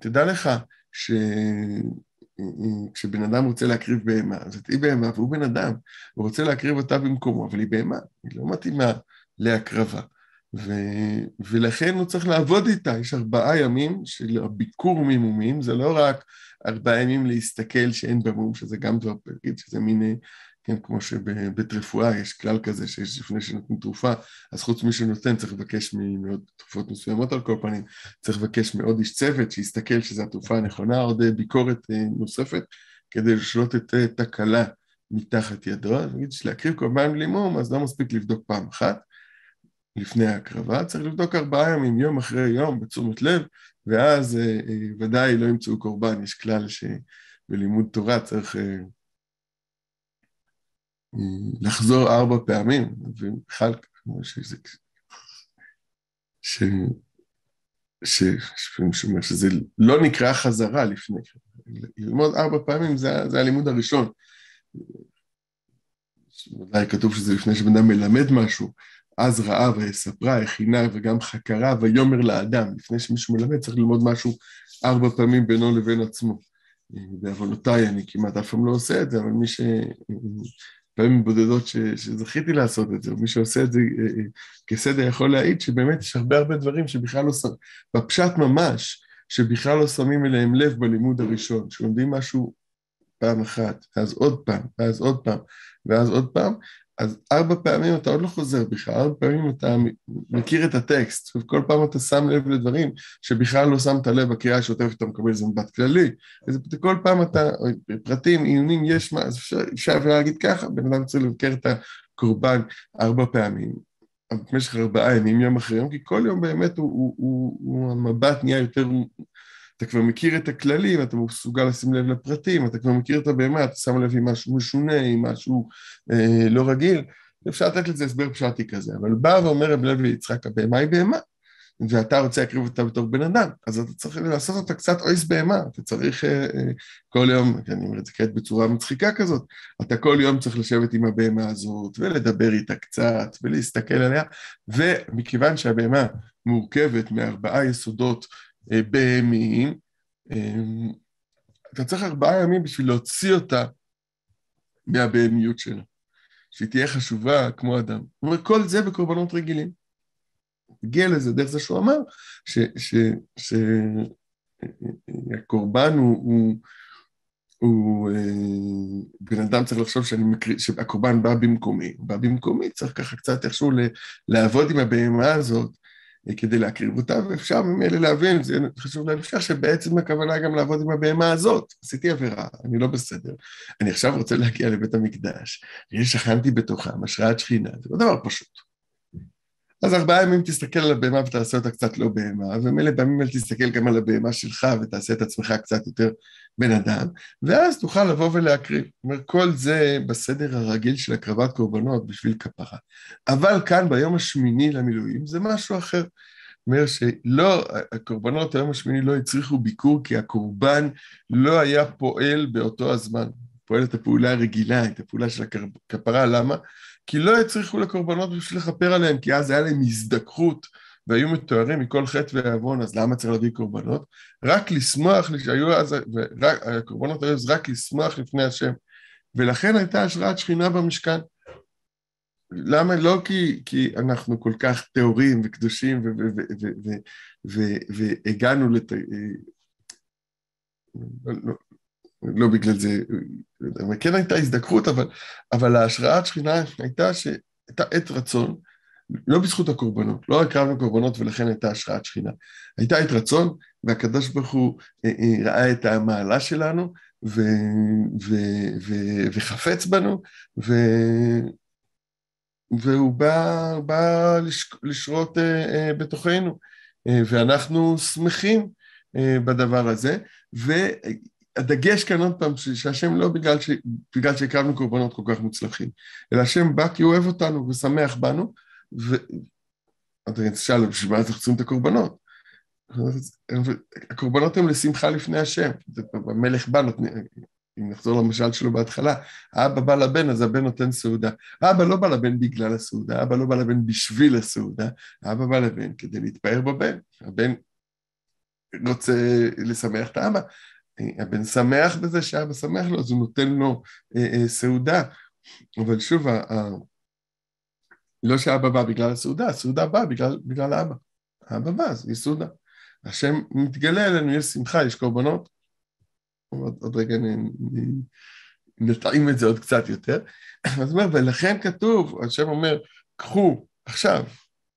Speaker 1: תדע לך שכשבן אדם רוצה להקריב בהמה, אז היא בהמה והוא בן אדם, הוא רוצה להקריב אותה במקומו, אבל היא בהמה, היא לא מתאימה להקרבה. ו... ולכן הוא צריך לעבוד איתה, יש ארבעה ימים של הביקור מימומים, זה לא רק ארבעה ימים להסתכל שאין במום, שזה גם דבר פרקית, שזה מין, כן, כמו שבבית רפואה יש כלל כזה שיש לפני שנותנים תרופה, אז חוץ מי שנותן צריך לבקש מעוד תרופות מסוימות על כל פנים, צריך לבקש מעוד איש צוות שיסתכל שזו התרופה הנכונה, עוד ביקורת אה, נוספת, כדי לשלוט את אה, תקלה מתחת ידו, נגיד שלהקריב קורבן לימום, אז לא מספיק לבדוק פעם אחת, לפני ההקרבה, צריך לבדוק ארבעה ימים, יום אחרי יום, בתשומת לב, ואז אה, אה, ודאי לא ימצאו קורבן, יש כלל שבלימוד תורה צריך אה, לחזור ארבע פעמים, ובכלל, כמו שזה... ש... ש... שאומר שזה לא נקרא חזרה לפני, ללמוד ארבע פעמים זה, זה הלימוד הראשון. ודאי כתוב שזה לפני שבן אדם מלמד משהו, אז ראה ויספרה, הכינה וגם חקרה ויאמר לאדם. לפני שמישהו מלמד צריך ללמוד משהו ארבע פעמים בינו לבין עצמו. בעוונותיי אני כמעט אף פעם לא עושה את זה, אבל מי ש... פעמים בודדות ש... שזכיתי לעשות את זה, או מי שעושה את זה אה, אה, כסדר יכול להעיד שבאמת יש הרבה הרבה דברים שבכלל לא שמים, בפשט ממש, שבכלל לא שמים אליהם לב בלימוד הראשון, שלומדים משהו פעם אחת, ואז עוד פעם, ואז עוד פעם, ואז עוד פעם, אז ארבע פעמים אתה עוד לא חוזר בכלל, ארבע פעמים אתה מכיר את הטקסט, וכל פעם אתה שם לב לדברים שבכלל לא שמת לב בקריאה השוטפת, אתה מקבל איזה מבט כללי, כל פעם אתה, פרטים, עיונים, יש מה, אז אפשר, אפשר להגיד ככה, בן אדם צריך לבקר את הקורבן ארבע פעמים, במשך ארבעה ימים, יום אחרי יום, כי כל יום באמת הוא, הוא, הוא, הוא המבט נהיה יותר אתה כבר מכיר את הכללים, אתה מסוגל לשים לב לפרטים, אתה כבר מכיר את הבהמה, אתה שם לב עם משהו משונה, עם משהו אה, לא רגיל, אפשר לתת לזה הסבר פשטי כזה, אבל בא ואומר רב לוי יצחק, הבהמה היא בהמה, ואתה רוצה להקריב אותה בתור בן אדם, אז אתה צריך לעשות אותה קצת אויס בהמה, אתה צריך אה, אה, כל יום, אני אומר את זה כעת בצורה מצחיקה כזאת, אתה כל יום צריך לשבת עם הבהמה הזאת, ולדבר איתה קצת, ולהסתכל עליה, ומכיוון שהבהמה מורכבת מארבעה יסודות בהמיים, אה, אתה צריך ארבעה ימים בשביל להוציא אותה מהבהמיות שלה, שהיא תהיה חשובה כמו אדם. זאת אומרת, כל זה בקורבנות רגילים. הגיע לזה דרך זה שהוא אמר שהקורבן הוא, הוא, הוא אה, בן אדם צריך לחשוב שאני מקריא, שהקורבן בא במקומי, בא במקומי, צריך ככה קצת איכשהו לעבוד עם הבהמה הזאת כדי להקריב אותה, ואפשר ממילא להבין, זה חשוב להמשך, שבעצם הכוונה גם לעבוד עם הבהמה הזאת. עשיתי עבירה, אני לא בסדר. אני עכשיו רוצה להגיע לבית המקדש, שכנתי בתוכם, השראת שכינה, זה לא דבר פשוט. אז ארבעה ימים תסתכל על הבהמה ותעשה אותה קצת לא בהמה, ומילא בימים האלה תסתכל גם על הבהמה שלך ותעשה את עצמך קצת יותר בן אדם, ואז תוכל לבוא ולהקריב. זאת אומרת, כל זה בסדר הרגיל של הקרבת קורבנות בשביל כפרה. אבל כאן ביום השמיני למילואים זה משהו אחר. אומר שלא, הקורבנות היום השמיני לא הצריכו ביקור כי הקורבן לא היה פועל באותו הזמן. פועל את הפעולה הרגילה, את הפעולה של הכפרה, למה? כי לא הצריכו לקורבנות בשביל לכפר עליהם, כי אז היה להם הזדככות והיו מתוארים מכל חטא ועוון, אז למה צריך להביא קורבנות? רק לשמוח, שהיו אז, ורק, הקורבנות היו אז רק לשמוח לפני השם. ולכן הייתה השראת שכינה במשכן. למה? לא כי, כי אנחנו כל כך טהורים וקדושים והגענו לת... לא, לא, לא בגלל זה, כן הייתה הזדקרות, אבל, אבל ההשראת שכינה הייתה שהייתה עת רצון, לא בזכות הקורבנות, לא הקרבנו קורבנות ולכן הייתה השראת שכינה. הייתה עת רצון, והקדוש ברוך הוא אה, אה, ראה את המעלה שלנו, ו, ו, ו, וחפץ בנו, ו, והוא בא, בא לש, לשרות אה, בתוכנו, ואנחנו שמחים בדבר הזה, והדגש כאן עוד פעם, שהשם לא בגלל, ש, בגלל שהקרבנו קורבנות כל כך מוצלחים, אלא השם בא כי הוא אוהב אותנו ושמח בנו, ואתה תשאל, בשביל מה אנחנו צריכים את הקורבנות? הקורבנות הם לשמחה לפני השם, המלך בא, אם נחזור למשל שלו בהתחלה, האבא בא לבן, אז הבן נותן סעודה. האבא לא בא לבן בגלל הסעודה, האבא לא בא לבן בשביל הסעודה, האבא בא לבן כדי להתפאר בבן. הבן רוצה לשמח את האבא, הבן שמח בזה שאבא שמח לו, אז הוא נותן לו אה, אה, סעודה. אבל שוב, לא שאבא בא בגלל הסעודה, הסעודה באה בגלל, בגלל האבא. האבא בא, יש סעודה. השם מתגלה אלינו, יש שמחה, יש קורבנות. עוד, עוד רגע נטעים את זה עוד קצת יותר. אז אומר, ולכן כתוב, השם אומר, קחו עכשיו,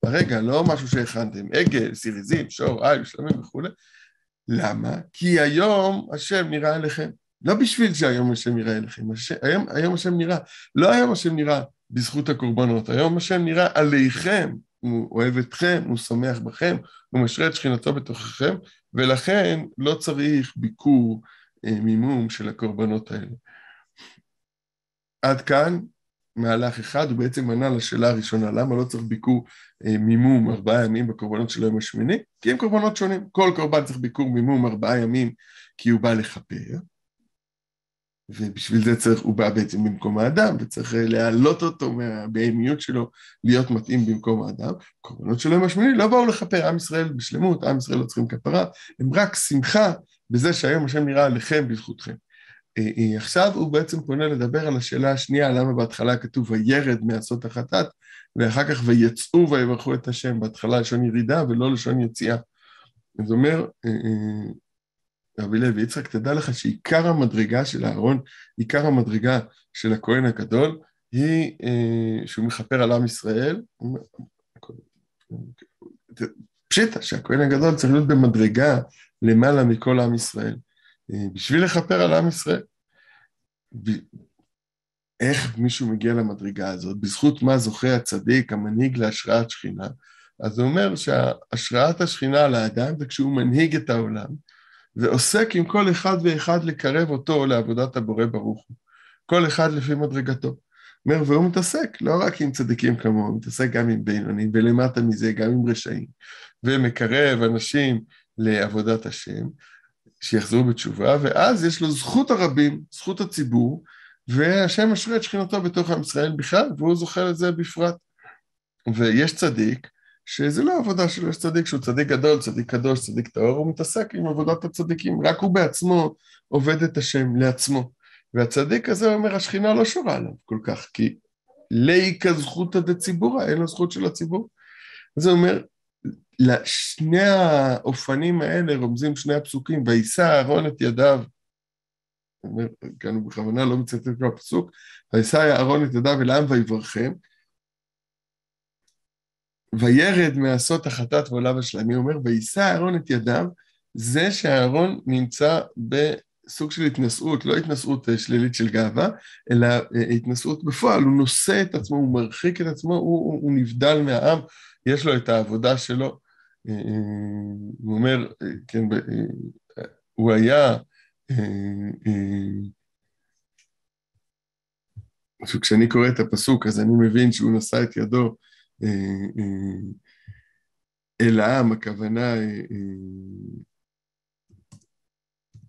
Speaker 1: ברגע, לא משהו שהכנתם, עגל, סיריזים, שור, איל, שלמים וכולי. למה? כי היום השם נראה אליכם. לא בשביל שהיום השם נראה אליכם, השם, היום, היום השם נראה, לא היום השם נראה בזכות הקורבנות, היום השם נראה עליכם, הוא אוהב אתכם, הוא שמח בכם, הוא משרה את שכינתו בתוככם, ולכן לא צריך ביקור אה, מימום של הקורבנות האלה. עד כאן מהלך אחד, הוא בעצם ענה לשאלה הראשונה, למה לא צריך ביקור אה, מימום ארבעה ימים בקורבנות של היום השמיני? כי הם קורבנות שונים, כל קורבן צריך ביקור מימום ארבעה ימים כי הוא בא לכפר, ובשביל זה צריך, הוא בא בעצם במקום האדם, וצריך להעלות אותו מהבהמיות שלו להיות מתאים במקום האדם. קורבנות שלו הם השמיני לא באו לכפר, עם ישראל בשלמות, עם ישראל לא צריכים כפרה, הם רק שמחה בזה שהיום השם נראה עליכם בזכותכם. אה, אה, עכשיו הוא בעצם פונה לדבר על השאלה השנייה, למה בהתחלה כתוב וירד מעשות החטאת, ואחר כך ויצאו ויברכו את השם, בהתחלה לשון ירידה ולא לשון יציאה. אז אומר, אה, רבי לוי יצחק, תדע לך שעיקר המדרגה של אהרון, עיקר המדרגה של הכהן הגדול, היא שהוא מכפר על עם ישראל. פשיטא שהכהן הגדול צריך להיות במדרגה למעלה מכל עם ישראל, בשביל לכפר על עם ישראל. איך מישהו מגיע למדרגה הזאת? בזכות מה זוכה הצדיק, המנהיג להשראת שכינה? אז הוא אומר שהשראת השכינה על האדם זה כשהוא מנהיג את העולם, ועוסק עם כל אחד ואחד לקרב אותו לעבודת הבורא ברוך הוא. כל אחד לפי מדרגתו. אומר, והוא מתעסק לא רק עם צדיקים כמוהו, הוא מתעסק גם עם בינונים, ולמטה מזה גם עם רשעים, ומקרב אנשים לעבודת השם, שיחזרו בתשובה, ואז יש לו זכות הרבים, זכות הציבור, והשם משרה את שכינתו בתוך עם ישראל בכלל, והוא זוכה לזה בפרט. ויש צדיק, שזה לא עבודה שלו, יש צדיק שהוא צדיק גדול, צדיק קדוש, צדיק טהור, הוא מתעסק עם עבודת הצדיקים, רק הוא בעצמו עובד את השם לעצמו. והצדיק הזה אומר, השכינה לא שורה עליו כל כך, כי ליקה זכותא דציבורא, אין לו זכות של הציבור. אז הוא אומר, לשני האופנים האלה רומזים שני הפסוקים, ויישא אהרון את ידיו, כאן הוא בכוונה לא מצטט את הפסוק, ויישא אהרון את ידיו אל העם ויברכם, וירד מעשות החטאת ועולה בשלמי, אומר, ויישא אהרון את ידיו, זה שאהרון נמצא בסוג של התנשאות, לא התנשאות אה, שלילית של גאווה, אלא אה, התנשאות בפועל, הוא נושא את עצמו, הוא מרחיק את עצמו, הוא, הוא, הוא נבדל מהעם, יש לו את העבודה שלו. אה, הוא אומר, כן, הוא היה, כשאני קורא את הפסוק, אז אני מבין שהוא נשא את ידו אל העם, הכוונה אה,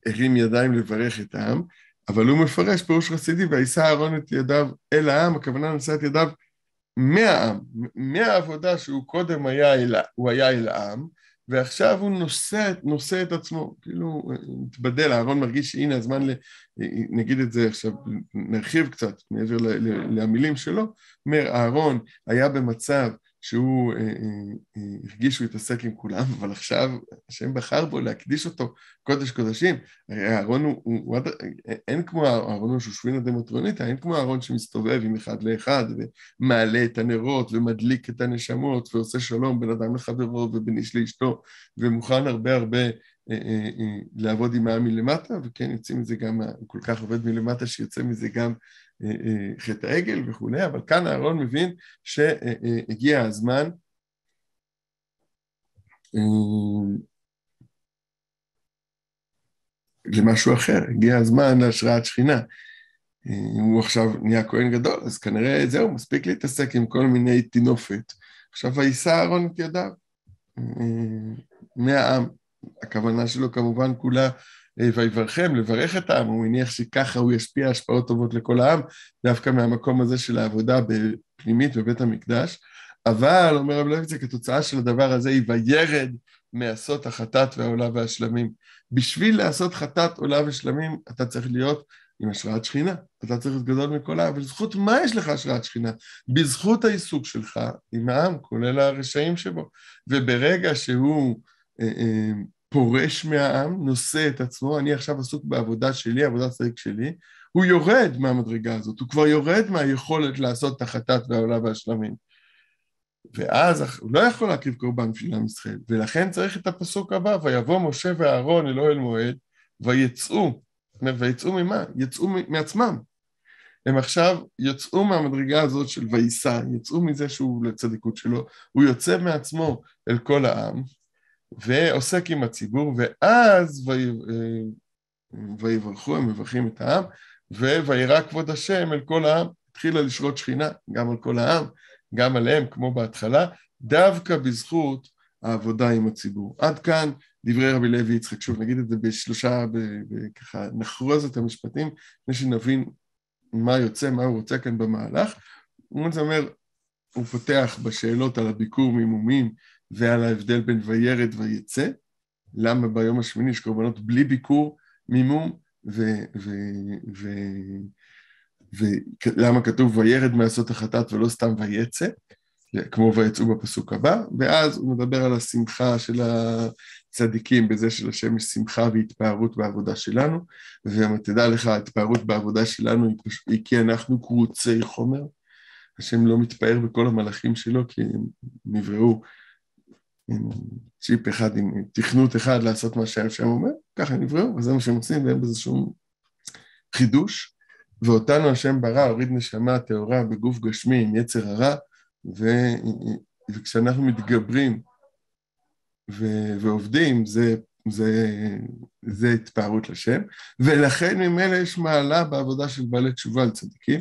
Speaker 1: הרים ידיים לברך את העם, אבל הוא מפרש פירוש חסידי, וישא אהרון את ידיו אל העם, הכוונה נשא את ידיו מהעם, מהעבודה שהוא קודם היה אל, הוא היה אל העם, ועכשיו הוא נושא, נושא את עצמו, כאילו מתבדל, אהרון מרגיש שהנה הזמן, ל, נגיד את זה עכשיו, נרחיב קצת מעבר למילים שלו, אומר אהרון היה במצב שהוא אה, אה, אה, הרגיש שהוא התעסק עם כולם, אבל עכשיו השם בחר בו להקדיש אותו קודש קודשים. אהרון הוא, הוא, הוא אין כמו אהרון שהוא שושבינה דמוטרונית, אין כמו אהרון שמסתובב עם אחד לאחד ומעלה את הנרות ומדליק את הנשמות ועושה שלום בין אדם לחברו ובין איש לאשתו ומוכן הרבה הרבה לעבוד עם העם מלמטה, וכן יוצא מזה גם, הוא כל כך עובד מלמטה שיוצא מזה גם אה, אה, חטא העגל וכולי, אבל כאן אהרון מבין שהגיע הזמן אה, למשהו אחר, הגיע הזמן להשראת שכינה. הוא עכשיו נהיה כהן גדול, אז כנראה זהו, מספיק להתעסק עם כל מיני טינופת. עכשיו ויישא אהרון את ידיו מהעם. הכוונה שלו כמובן כולה ויברכם, לברך את העם, הוא מניח שככה הוא ישפיע השפעות טובות לכל העם, דווקא מהמקום הזה של העבודה בפנימית בבית המקדש. אבל, אומר רב לויצה, כתוצאה של הדבר הזה היא וירד מעשות החטאת והעולה והשלמים. בשביל לעשות חטאת, עולה ושלמים, אתה צריך להיות עם השראת שכינה. אתה צריך להיות גדול מכל העם. ובזכות מה יש לך השראת שכינה? בזכות העיסוק שלך עם העם, כולל הרשעים שבו. וברגע שהוא... פורש מהעם, נושא את עצמו, אני עכשיו עסוק בעבודה שלי, עבודת צדיק שלי, הוא יורד מהמדרגה הזאת, הוא כבר יורד מהיכולת לעשות את החטאת והעולה והשלמים. ואז הוא לא יכול להקריב קורבן בשביל עם ישראל, ולכן צריך את הפסוק הבא, ויבוא משה ואהרון אל אוהל מועד, ויצאו, ויצאו ממה? יצאו מעצמם. הם עכשיו יצאו מהמדרגה הזאת של וייסע, יצאו מזה שהוא לצדיקות שלו, הוא יוצא מעצמו אל כל העם, ועוסק עם הציבור, ואז אה, ויברכו, הם מברכים את העם, ווירא כבוד השם אל כל העם, התחילה לשרות שכינה, גם על כל העם, גם עליהם, כמו בהתחלה, דווקא בזכות העבודה עם הציבור. עד כאן דברי רבי לוי יצחק. שוב, נגיד את זה בשלושה, ככה נחרוז את המשפטים, לפני שנבין מה יוצא, מה הוא רוצה כאן במהלך. הוא אומר, הוא פותח בשאלות על הביקור ממומים ועל ההבדל בין וירד ויצא, למה ביום השמיני יש קורבנות בלי ביקור מימום, ולמה כתוב וירד מעשות החטאת ולא סתם ויצא, כמו ויצאו בפסוק הבא, ואז הוא מדבר על השמחה של הצדיקים בזה שלשם יש שמחה והתפארות בעבודה שלנו, ותדע לך, ההתפארות בעבודה שלנו היא כי אנחנו קרוצי חומר, השם לא מתפאר בכל המלאכים שלו כי הם נבראו עם צ'יפ אחד, עם תכנות אחד לעשות מה שהשם אומר, ככה נבראו, וזה מה שהם עושים, ואין בזה שום חידוש. ואותנו השם ברא, הוריד נשמה טהורה בגוף גשמי עם יצר הרע, ו... וכשאנחנו מתגברים ו... ועובדים, זה, זה, זה התפארות לשם, ולכן ממילא יש מעלה בעבודה של בעלי תשובה על צדיקים,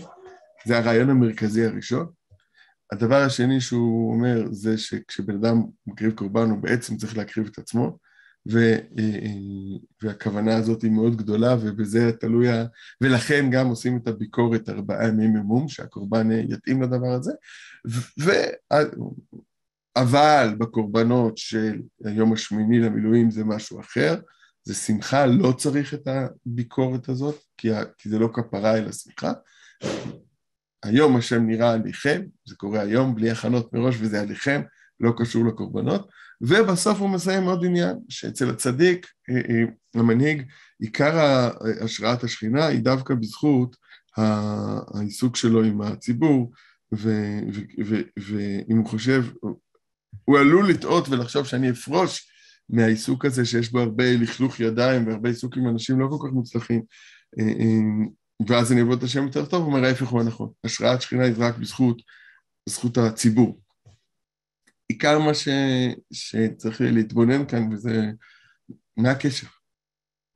Speaker 1: זה הרעיון המרכזי הראשון. הדבר השני שהוא אומר זה שכשבן אדם מקריב קורבן הוא בעצם צריך להקריב את עצמו, ו, אה, אה, והכוונה הזאת היא מאוד גדולה ובזה תלוי, ה... ולכן גם עושים את הביקורת ארבעה ימים ממום, שהקורבן יתאים לדבר הזה, ו... אבל בקורבנות של היום השמיני למילואים זה משהו אחר, זה שמחה, לא צריך את הביקורת הזאת, כי זה לא כפרה אלא שמחה. היום השם נראה עליכם, זה קורה היום בלי הכנות מראש וזה עליכם, לא קשור לקורבנות, ובסוף הוא מסיים עוד עניין, שאצל הצדיק, אה, אה, המנהיג, עיקר השראת השכינה היא דווקא בזכות העיסוק שלו עם הציבור, ואם הוא חושב, הוא עלול לטעות ולחשוב שאני אפרוש מהעיסוק הזה שיש בו הרבה לכלוך ידיים והרבה עיסוק עם אנשים לא כל כך מוצלחים, אה, ואז אני אעבוד את השם יותר טוב, אומר ההפך הוא הנכון. השראת שכינה היא רק בזכות, בזכות הציבור. עיקר מה ש, שצריך להתבונן כאן, וזה מה הקשר.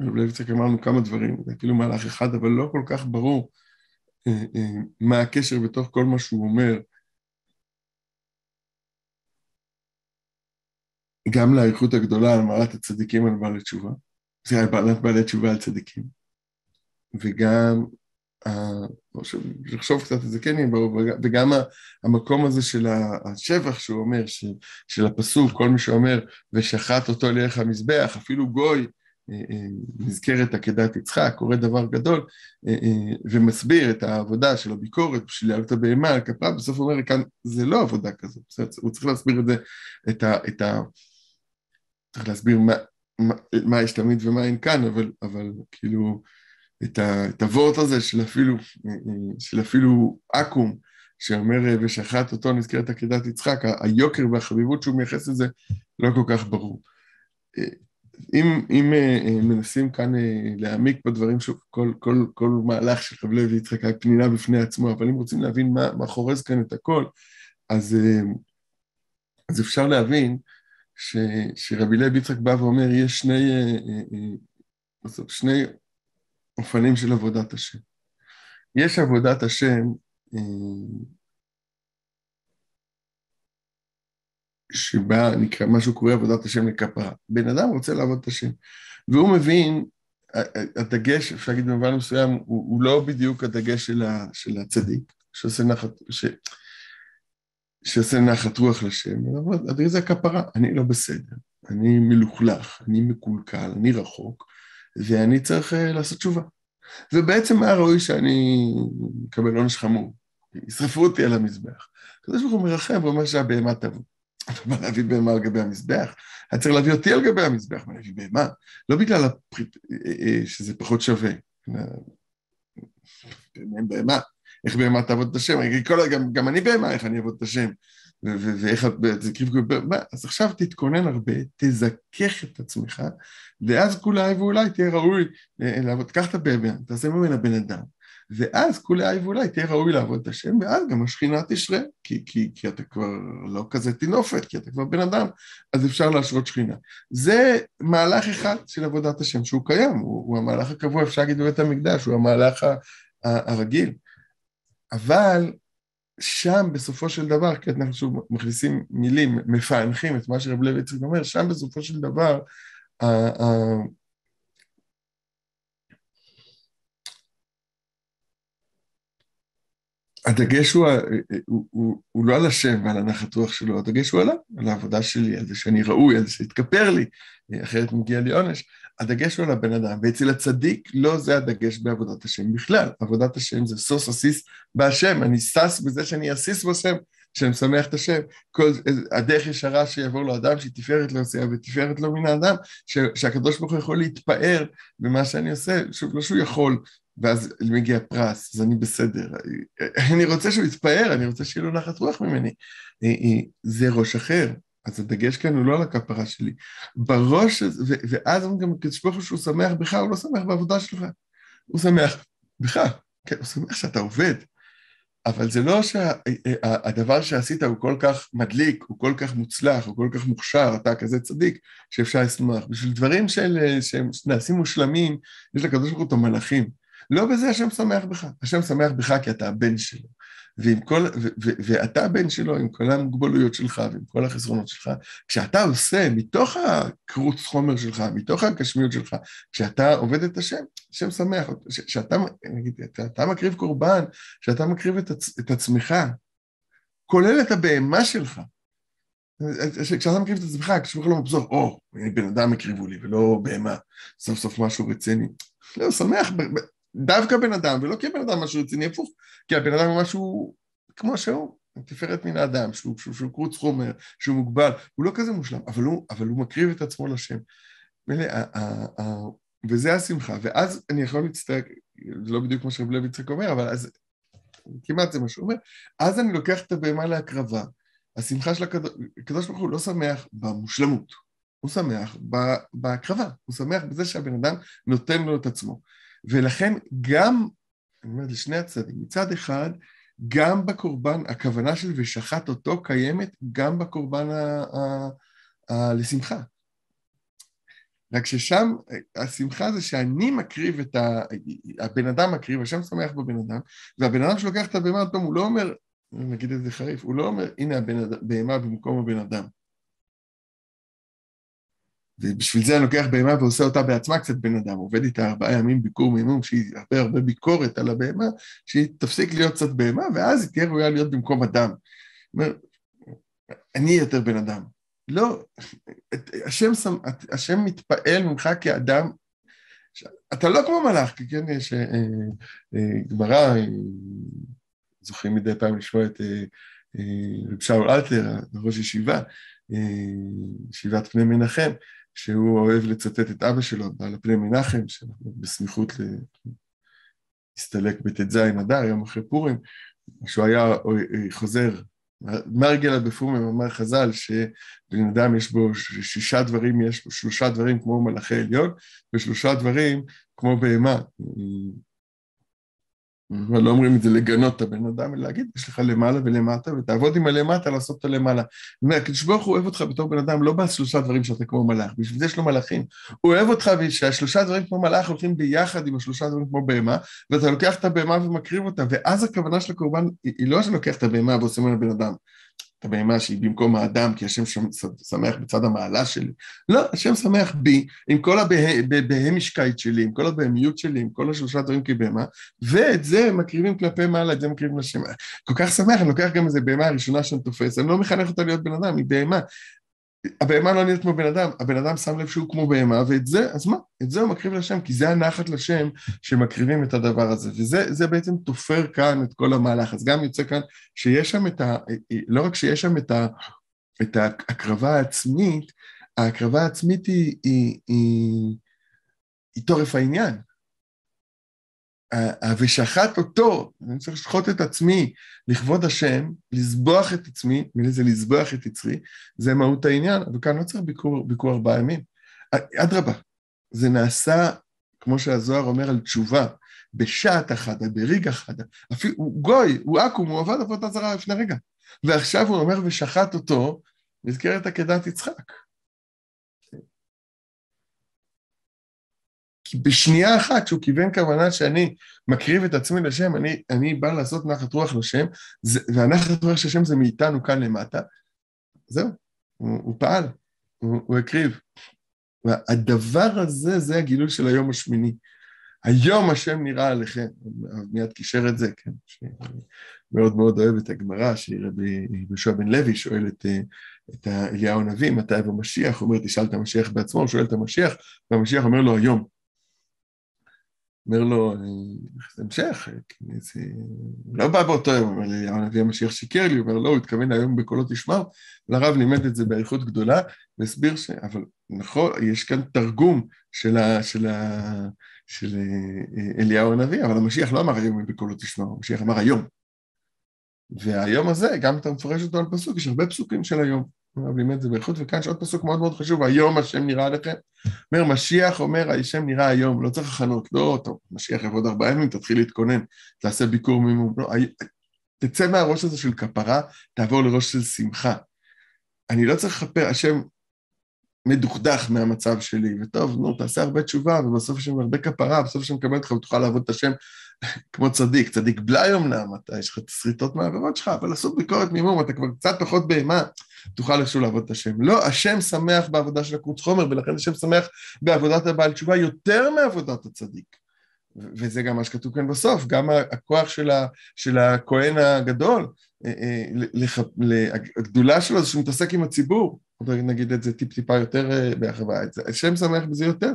Speaker 1: רב לויצק אמרנו כמה דברים, זה כאילו מהלך אחד, אבל לא כל כך ברור אה, אה, מה הקשר בתוך כל מה שהוא אומר. גם לאריכות הגדולה על מעלת הצדיקים על בעלי תשובה, זה על בעלת בעלי תשובה על צדיקים. וגם לחשוב קצת את זה כן יהיה ברור, וגם המקום הזה של השבח שהוא אומר, של הפסוק, כל מי שאומר, ושחט אותו לערך המזבח, אפילו גוי, אה, אה, נזכרת עקדת יצחק, קורא דבר גדול, אה, ומסביר את העבודה של הביקורת בשביל להעלות הבהמה על כפרה, בסוף הוא אומר כאן, זה לא עבודה כזאת, הוא צריך להסביר את זה, את ה... את ה צריך להסביר מה, מה, מה יש תמיד ומה אין כאן, אבל, אבל כאילו, את, את הוורט הזה של אפילו, של אפילו אקו"ם, שאומר ושחט אותו נזכרת עקדת יצחק, היוקר והחביבות שהוא מייחס לזה לא כל כך ברור. אם, אם uh, מנסים כאן uh, להעמיק בדברים, שוב, כל, כל, כל מהלך של חבלי ויצחק היה פנינה בפני עצמו, אבל אם רוצים להבין מה, מה חורז כאן את הכל, אז, uh, אז אפשר להבין ש, שרבי לוי יצחק בא ואומר, יש שני, שני אופנים של עבודת השם. יש עבודת השם uh, שבה נקרא, משהו קורה עבודת השם לכפרה. בן אדם רוצה לעבוד את השם, והוא מבין, הדגש, אפשר להגיד במובן מסוים, הוא, הוא לא בדיוק הדגש של, ה, של הצדיק, שעושה נחת, ש, שעושה נחת רוח לשם, אבל הדגש זה הכפרה, אני לא בסדר, אני מלוכלך, אני מקולקל, אני רחוק, ואני צריך uh, לעשות תשובה. ובעצם מה ראוי שאני אקבל עונש חמור? ישרפו אותי על המזבח. הקדוש ברוך הוא מרחם ואומר שהבהמה תבוא. מה להביא בהמה על גבי המזבח? היה צריך להביא אותי על גבי המזבח, מה להביא בהמה? לא בגלל הפריט, אה, אה, שזה פחות שווה. בהמה, איך בהמה תעבוד את השם? גם, גם אני בהמה, איך אני אעבוד את השם? ואיך זה קריב אז עכשיו תתכונן הרבה, תזכך את עצמך, ואז כולי ואולי תהיה ראוי אה, לעבוד. קח את הבהמה, תעשה ממנה בן אדם. ואז כולי ואולי תהיה ראוי לעבוד את השם, ואז גם השכינה תשרה, כי, כי, כי אתה כבר לא כזה טינופת, כי אתה כבר בן אדם, אז אפשר להשרות שכינה. זה מהלך אחד של עבודת השם שהוא קיים, הוא, הוא המהלך הקבוע, אפשר להגיד בבית המקדש, הוא המהלך הרגיל. אבל שם בסופו של דבר, כי אנחנו שוב מכניסים מילים, מפענחים את מה שרב לוי צריך אומר, שם בסופו של דבר, הדגש הוא, הוא, הוא, הוא לא על השם ועל הנחת רוח שלו, הדגש הוא עליו, על העבודה שלי, על זה שאני ראוי, על זה שיתכפר לי, אחרת מגיע לי עונש. הדגש הוא על הבן אדם, ואצל הצדיק לא זה הדגש בעבודת השם בכלל. עבודת השם זה סוס אסיס בהשם, אני שש בזה שאני אסיס בשם, משמח את השם. כל, הדרך ישרה שיעבור לו אדם, שהיא תפארת לעשייה ותפארת לו מן האדם, שהקדוש ברוך הוא יכול להתפאר במה שאני עושה, שוב, לא שהוא יכול, ואז מגיע פרס, אז אני בסדר. אני רוצה שהוא יתפאר, אני רוצה שיהיה לו נחת רוח ממני. זה ראש אחר, אז הדגש כאן הוא לא על הכפרה שלי. בראש, ואז גם כשפוך שהוא שמח בך, הוא לא שמח בעבודה שלך. הוא שמח בך, כן, הוא שמח שאתה עובד. אבל זה לא שהדבר שה, שעשית הוא כל כך מדליק, הוא כל כך מוצלח, הוא כל כך מוכשר, אתה כזה צדיק, שאפשר לשמוח. בשביל דברים של, שנעשים מושלמים, יש לקדוש ברוך הוא את המלאכים. לא בזה השם שמח בך, השם שמח בך כי אתה הבן שלו. ועם כל, ו, ו, ואתה הבן שלו עם כל המוגבלויות שלך ועם כל החסרונות שלך, כשאתה עושה מתוך הקרוץ חומר שלך, מתוך הגשמיות שלך, כשאתה עובד את השם, השם שמח, כשאתה, אתה מקריב קורבן, כשאתה מקריב את, עצ, את עצמך, כולל את הבהמה שלך, כשאתה מקריב את עצמך, כשאתה לא מבזור, או, בן אדם הקריבו לי ולא בהמה, סוף סוף משהו רציני. לא, שמח, דווקא בן אדם, ולא כי הבן אדם משהו רציני, הפוך, כי הבן אדם הוא משהו כמו שהוא, תפארת מן האדם, שהוא, שהוא, שהוא קרוץ חומר, שהוא מוגבל, הוא לא כזה מושלם, אבל הוא, אבל הוא מקריב את עצמו לשם. מלא, וזה השמחה, ואז אני יכול להצטער, זה לא בדיוק מה שרב לוי יצחק אומר, אבל אז, כמעט זה מה שהוא אומר, אז אני לוקח את הבהמה להקרבה, השמחה של הקדוש ברוך הוא לא שמח במושלמות, הוא שמח בהקרבה, הוא שמח בזה שהבן אדם נותן לו את עצמו. ולכן גם, אני אומר לשני הצדדים, מצד אחד, גם בקורבן, הכוונה של ושחט אותו קיימת גם בקורבן ה- ה- ה- לשמחה. רק ששם השמחה זה שאני מקריב את ה... הבן אדם מקריב, השם שמח בבן אדם, והבן אדם שלוקח את הבהמה, הוא לא אומר, נגיד את זה חריף, הוא לא אומר, הנה הבהמה במקום הבן אדם. ובשביל זה אני לוקח בהמה ועושה אותה בעצמה קצת בן אדם, עובד איתה ארבעה ימים ביקור מימום, שהיא הרבה הרבה ביקורת על הבהמה, שהיא תפסיק להיות קצת בהמה, ואז היא תהיה ראויה להיות במקום אדם. אומר, אני יותר בן אדם. לא, השם, השם מתפעל ממך כאדם, אתה לא כמו מלאך, כי כן יש אה, אה, גמרא, אה, זוכרים מדי פעם לשמוע את רב שאול אלתר, ראש ישיבה, ישיבת פני מנחם, שהוא אוהב לצטט את אבא שלו, בעל הפני מנחם, שאנחנו בסמיכות להסתלק בט"ז אדר, יום אחרי פורים, שהוא היה חוזר מרגלה בפורים אמר חז"ל שבן אדם יש בו שישה דברים, יש בו שלושה דברים כמו מלאכי עליון ושלושה דברים כמו בהמה. אבל לא אומרים את זה לגנות את הבן אדם, אלא להגיד, יש לך למעלה ולמטה, ותעבוד עם הלמטה לעשות את הלמעלה. הקדוש ברוך הוא אוהב אותך בתור בן אדם, לא בשלושה דברים שאתה כמו מלאך, בשביל זה יש לו מלאכים. הוא אוהב אותך ושהשלושה דברים כמו מלאך הולכים ביחד עם השלושה דברים כמו בהמה, ואתה לוקח את הבהמה ומקריב אותה, ואז הכוונה של הקורבן היא לא שאתה לוקח את הבהמה ועושה ממנה בן אדם. את הבהמה שהיא במקום האדם, כי השם שמח בצד המעלה שלי. לא, השם שמח בי, עם כל הבהמישקייט שלי, עם כל הבהמיות שלי, עם כל השלושה דברים כבהמה, ואת זה מקריבים כלפי מעלה, את זה מקריבים לשם. כל כך שמח, אני לוקח גם איזה בהמה הראשונה שאני תופס, אני לא מחנך אותה להיות בן אדם, היא בהמה. הבהמה לא נראית כמו בן אדם, הבן אדם שם לב שהוא כמו בהמה, ואת זה, אז מה? את זה הוא מקריב לשם, כי זה הנחת לשם שמקריבים את הדבר הזה, וזה בעצם תופר כאן את כל המהלך, אז גם יוצא כאן שיש שם את ה... לא רק שיש שם את, ה, את ההקרבה העצמית, ההקרבה העצמית היא, היא, היא, היא תורף העניין. ושחט אותו, אני צריך לשחוט את עצמי לכבוד השם, לזבוח את עצמי, מילה זה לזבוח את יצרי, זה מהות העניין, וכאן לא צריך ביקור, ביקור ארבעה ימים. אדרבה, זה נעשה, כמו שהזוהר אומר על תשובה, בשעת אחת, בריג אחת, אפילו, הוא גוי, הוא עכו"ם, הוא עבד עבודה זרה לפני רגע. ועכשיו הוא אומר ושחט אותו, נזכרת עקדת יצחק. כי בשנייה אחת שהוא כיוון כוונה שאני מקריב את עצמי לשם, אני, אני בא לעשות נחת רוח לשם, זה, והנחת רוח של השם זה מאיתנו כאן למטה, זהו, הוא, הוא פעל, הוא, הוא הקריב. והדבר הזה, זה הגילוי של היום השמיני. היום השם נראה עליכם, מיד קישר את זה, כן, שאני מאוד מאוד אוהב את הגמרא, שרבי יהושע בן לוי שואל את, את אליהו הנביא, מתי יבוא משיח, הוא אומר, תשאל את המשיח בעצמו, הוא שואל את המשיח, והמשיח אומר לו, היום. אומר לו, זה המשך, זה לא בא באותו יום, אבל הנביא המשיח שיקר לי, הוא אומר, לא, הוא התכוון היום בקולות תשמעו, והרב לימד את זה באריכות גדולה, והסביר ש... אבל נכון, יש כאן תרגום של, ה, של, ה, של אה, אליהו הנביא, אבל המשיח לא אמר היום בקולות תשמעו, המשיח אמר היום. והיום הזה, גם אתה מפרש אותו על פסוק, יש הרבה פסוקים של היום. הרב לימד את זה באיכות, וכאן יש עוד פסוק מאוד מאוד חשוב, היום השם נראה עליכם. אומר, משיח אומר, השם נראה היום, לא צריך הכנות, לא, טוב, משיח יבוא עוד ארבעה ימים, תתחיל להתכונן, תעשה ביקור מימום, לא, תצא מהראש הזה של כפרה, תעבור לראש של שמחה. אני לא צריך לכפר, השם מדוכדך מהמצב שלי, וטוב, נו, תעשה הרבה תשובה, ובסוף יש שם הרבה כפרה, בסוף השם מקבל אותך ותוכל לעבוד את השם כמו צדיק, צדיק בלאי אמנם, אתה, יש לך את השריטות מהעבירות שלך, אבל לעשות ביקורת מימום, אתה כבר קצת פחות בהמה, תוכל איכשהו לעבוד את השם. לא, השם שמח בעבודה של הקרוץ חומר, ולכן השם שמח בעבודת הבעל תשובה יותר מעבודת הצדיק. וזה גם מה שכתוב כאן בסוף, גם הכוח של, ה, של הכהן הגדול, אה, אה, הגדולה שלו זה שהוא מתעסק עם הציבור, נגיד את זה טיפ-טיפה יותר אה, בהרחבה, השם שמח בזה יותר.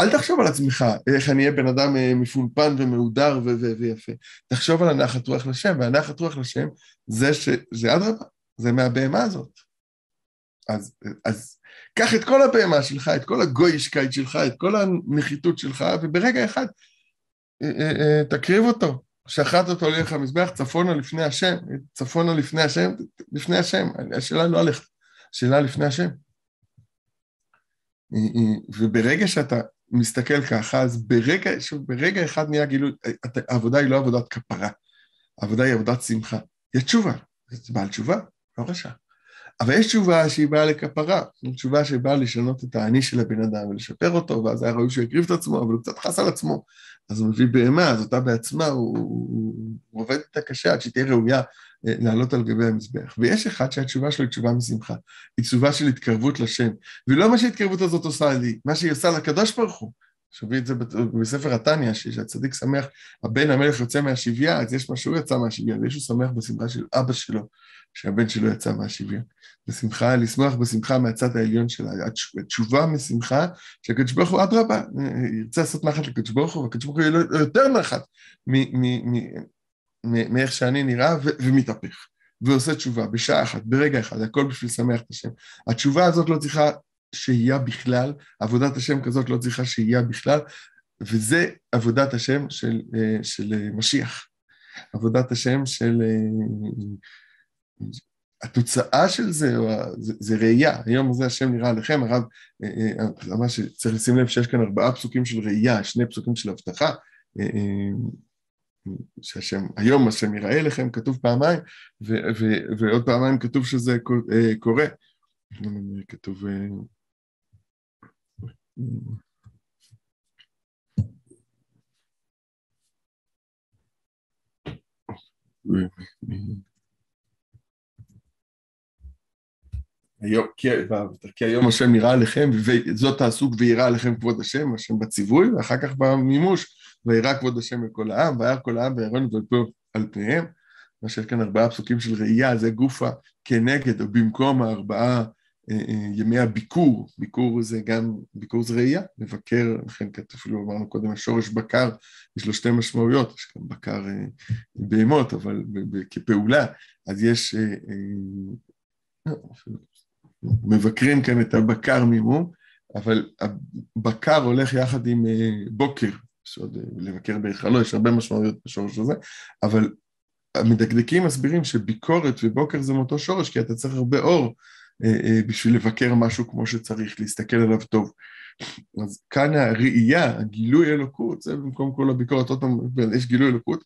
Speaker 1: אל תחשוב על עצמך, איך אני אהיה בן אדם מפונפן ומהודר ויפה. תחשוב על הנחת רוח לשם, והנחת רוח לשם זה, ש... זה אדרבה, זה מהבהמה הזאת. אז, אז קח את כל הבהמה שלך, את כל הגוישקייט שלך, את כל הנחיתות שלך, וברגע אחד אה, אה, אה, תקריב אותו, שחט אותו לירך המזבח, צפונה לפני השם, צפונה לפני השם, לפני השם, השאלה לא עליך, השאלה לפני השם. וברגע שאתה מסתכל ככה, אז ברגע, שוב, ברגע אחד נהיה גילוי, העבודה היא לא עבודת כפרה, העבודה היא עבודת שמחה. יש תשובה, זה בעל תשובה, לא רשע. אבל יש תשובה שהיא באה לכפרה, זו תשובה שבאה לשנות את האני של הבן אדם ולשפר אותו, ואז היה ראוי שהוא יקריב את עצמו, אבל הוא קצת חס על עצמו. אז הוא מביא בהמה, אז אותה בעצמה, הוא, הוא, הוא עובד איתה קשה עד שהיא תהיה ראויה אה, לעלות על גבי המזבח. ויש אחד שהתשובה שלו היא תשובה משמחה, היא תשובה של התקרבות לשם. ולא מה שההתקרבות הזאת עושה לי, מה שהיא עושה לקדוש ברוך הוא. שומעים את זה בספר התניא, שהצדיק שמח, הבן המלך יוצא מהשבייה, אז יש מה שהוא יצא מהשבייה, ויש הוא שמח בשמחה של אבא שלו, שהבן שלו יצא מהשבייה. בשמחה, לשמוח בשמחה מהצד העליון שלה, התשובה משמחה, שהקדוש ברוך הוא אדרבה, ירצה לעשות נחת לקדוש ברוך הוא, והקדוש ברוך הוא יהיה לו יותר נחת מאיך שאני נראה, ומתהפך. ועושה תשובה בשעה אחת, ברגע אחד, הכל בשביל לשמח את השם. התשובה הזאת לא צריכה שהייה בכלל, עבודת השם כזאת לא צריכה שהייה בכלל, וזה עבודת השם של, אה, של משיח. עבודת השם של... אה, התוצאה של זה, זה, זה ראייה, היום הזה השם נראה עליכם, הרב אה, אמר שצריך לשים לב שיש כאן ארבעה פסוקים של ראייה, שני פסוקים של הבטחה, שהשם, היום השם יראה לכם, כתוב פעמיים, ו, ו, ועוד פעמיים כתוב שזה קורה. כתוב היום, כי, כי היום השם נראה עליכם, וזאת תעשו ויראה עליכם כבוד השם, השם בציווי, ואחר כך במימוש, וירא כבוד השם לכל העם, וירא כל העם וירון על פניהם. מה שיש כאן ארבעה פסוקים של ראייה, זה גופה כנגד או במקום הארבעה ימי הביקור, ביקור זה גם, ביקור זה ראייה, לבקר, לכן אפילו אמרנו קודם, השורש בקר, יש לו שתי משמעויות, יש גם בקר אה, בהמות, אבל כפעולה, אז יש, מבקרים כאן את הבקר ממום, אבל הבקר הולך יחד עם בוקר, יש עוד לבקר בהיכלו, יש הרבה משמעויות בשורש הזה, אבל המדקדקים מסבירים שביקורת ובוקר זה מאותו שורש, כי אתה צריך הרבה אור אה, אה, בשביל לבקר משהו כמו שצריך, להסתכל עליו טוב. אז כאן הראייה, הגילוי אלוקות, זה במקום כל הביקורת, עוד פעם, יש גילוי אלוקות,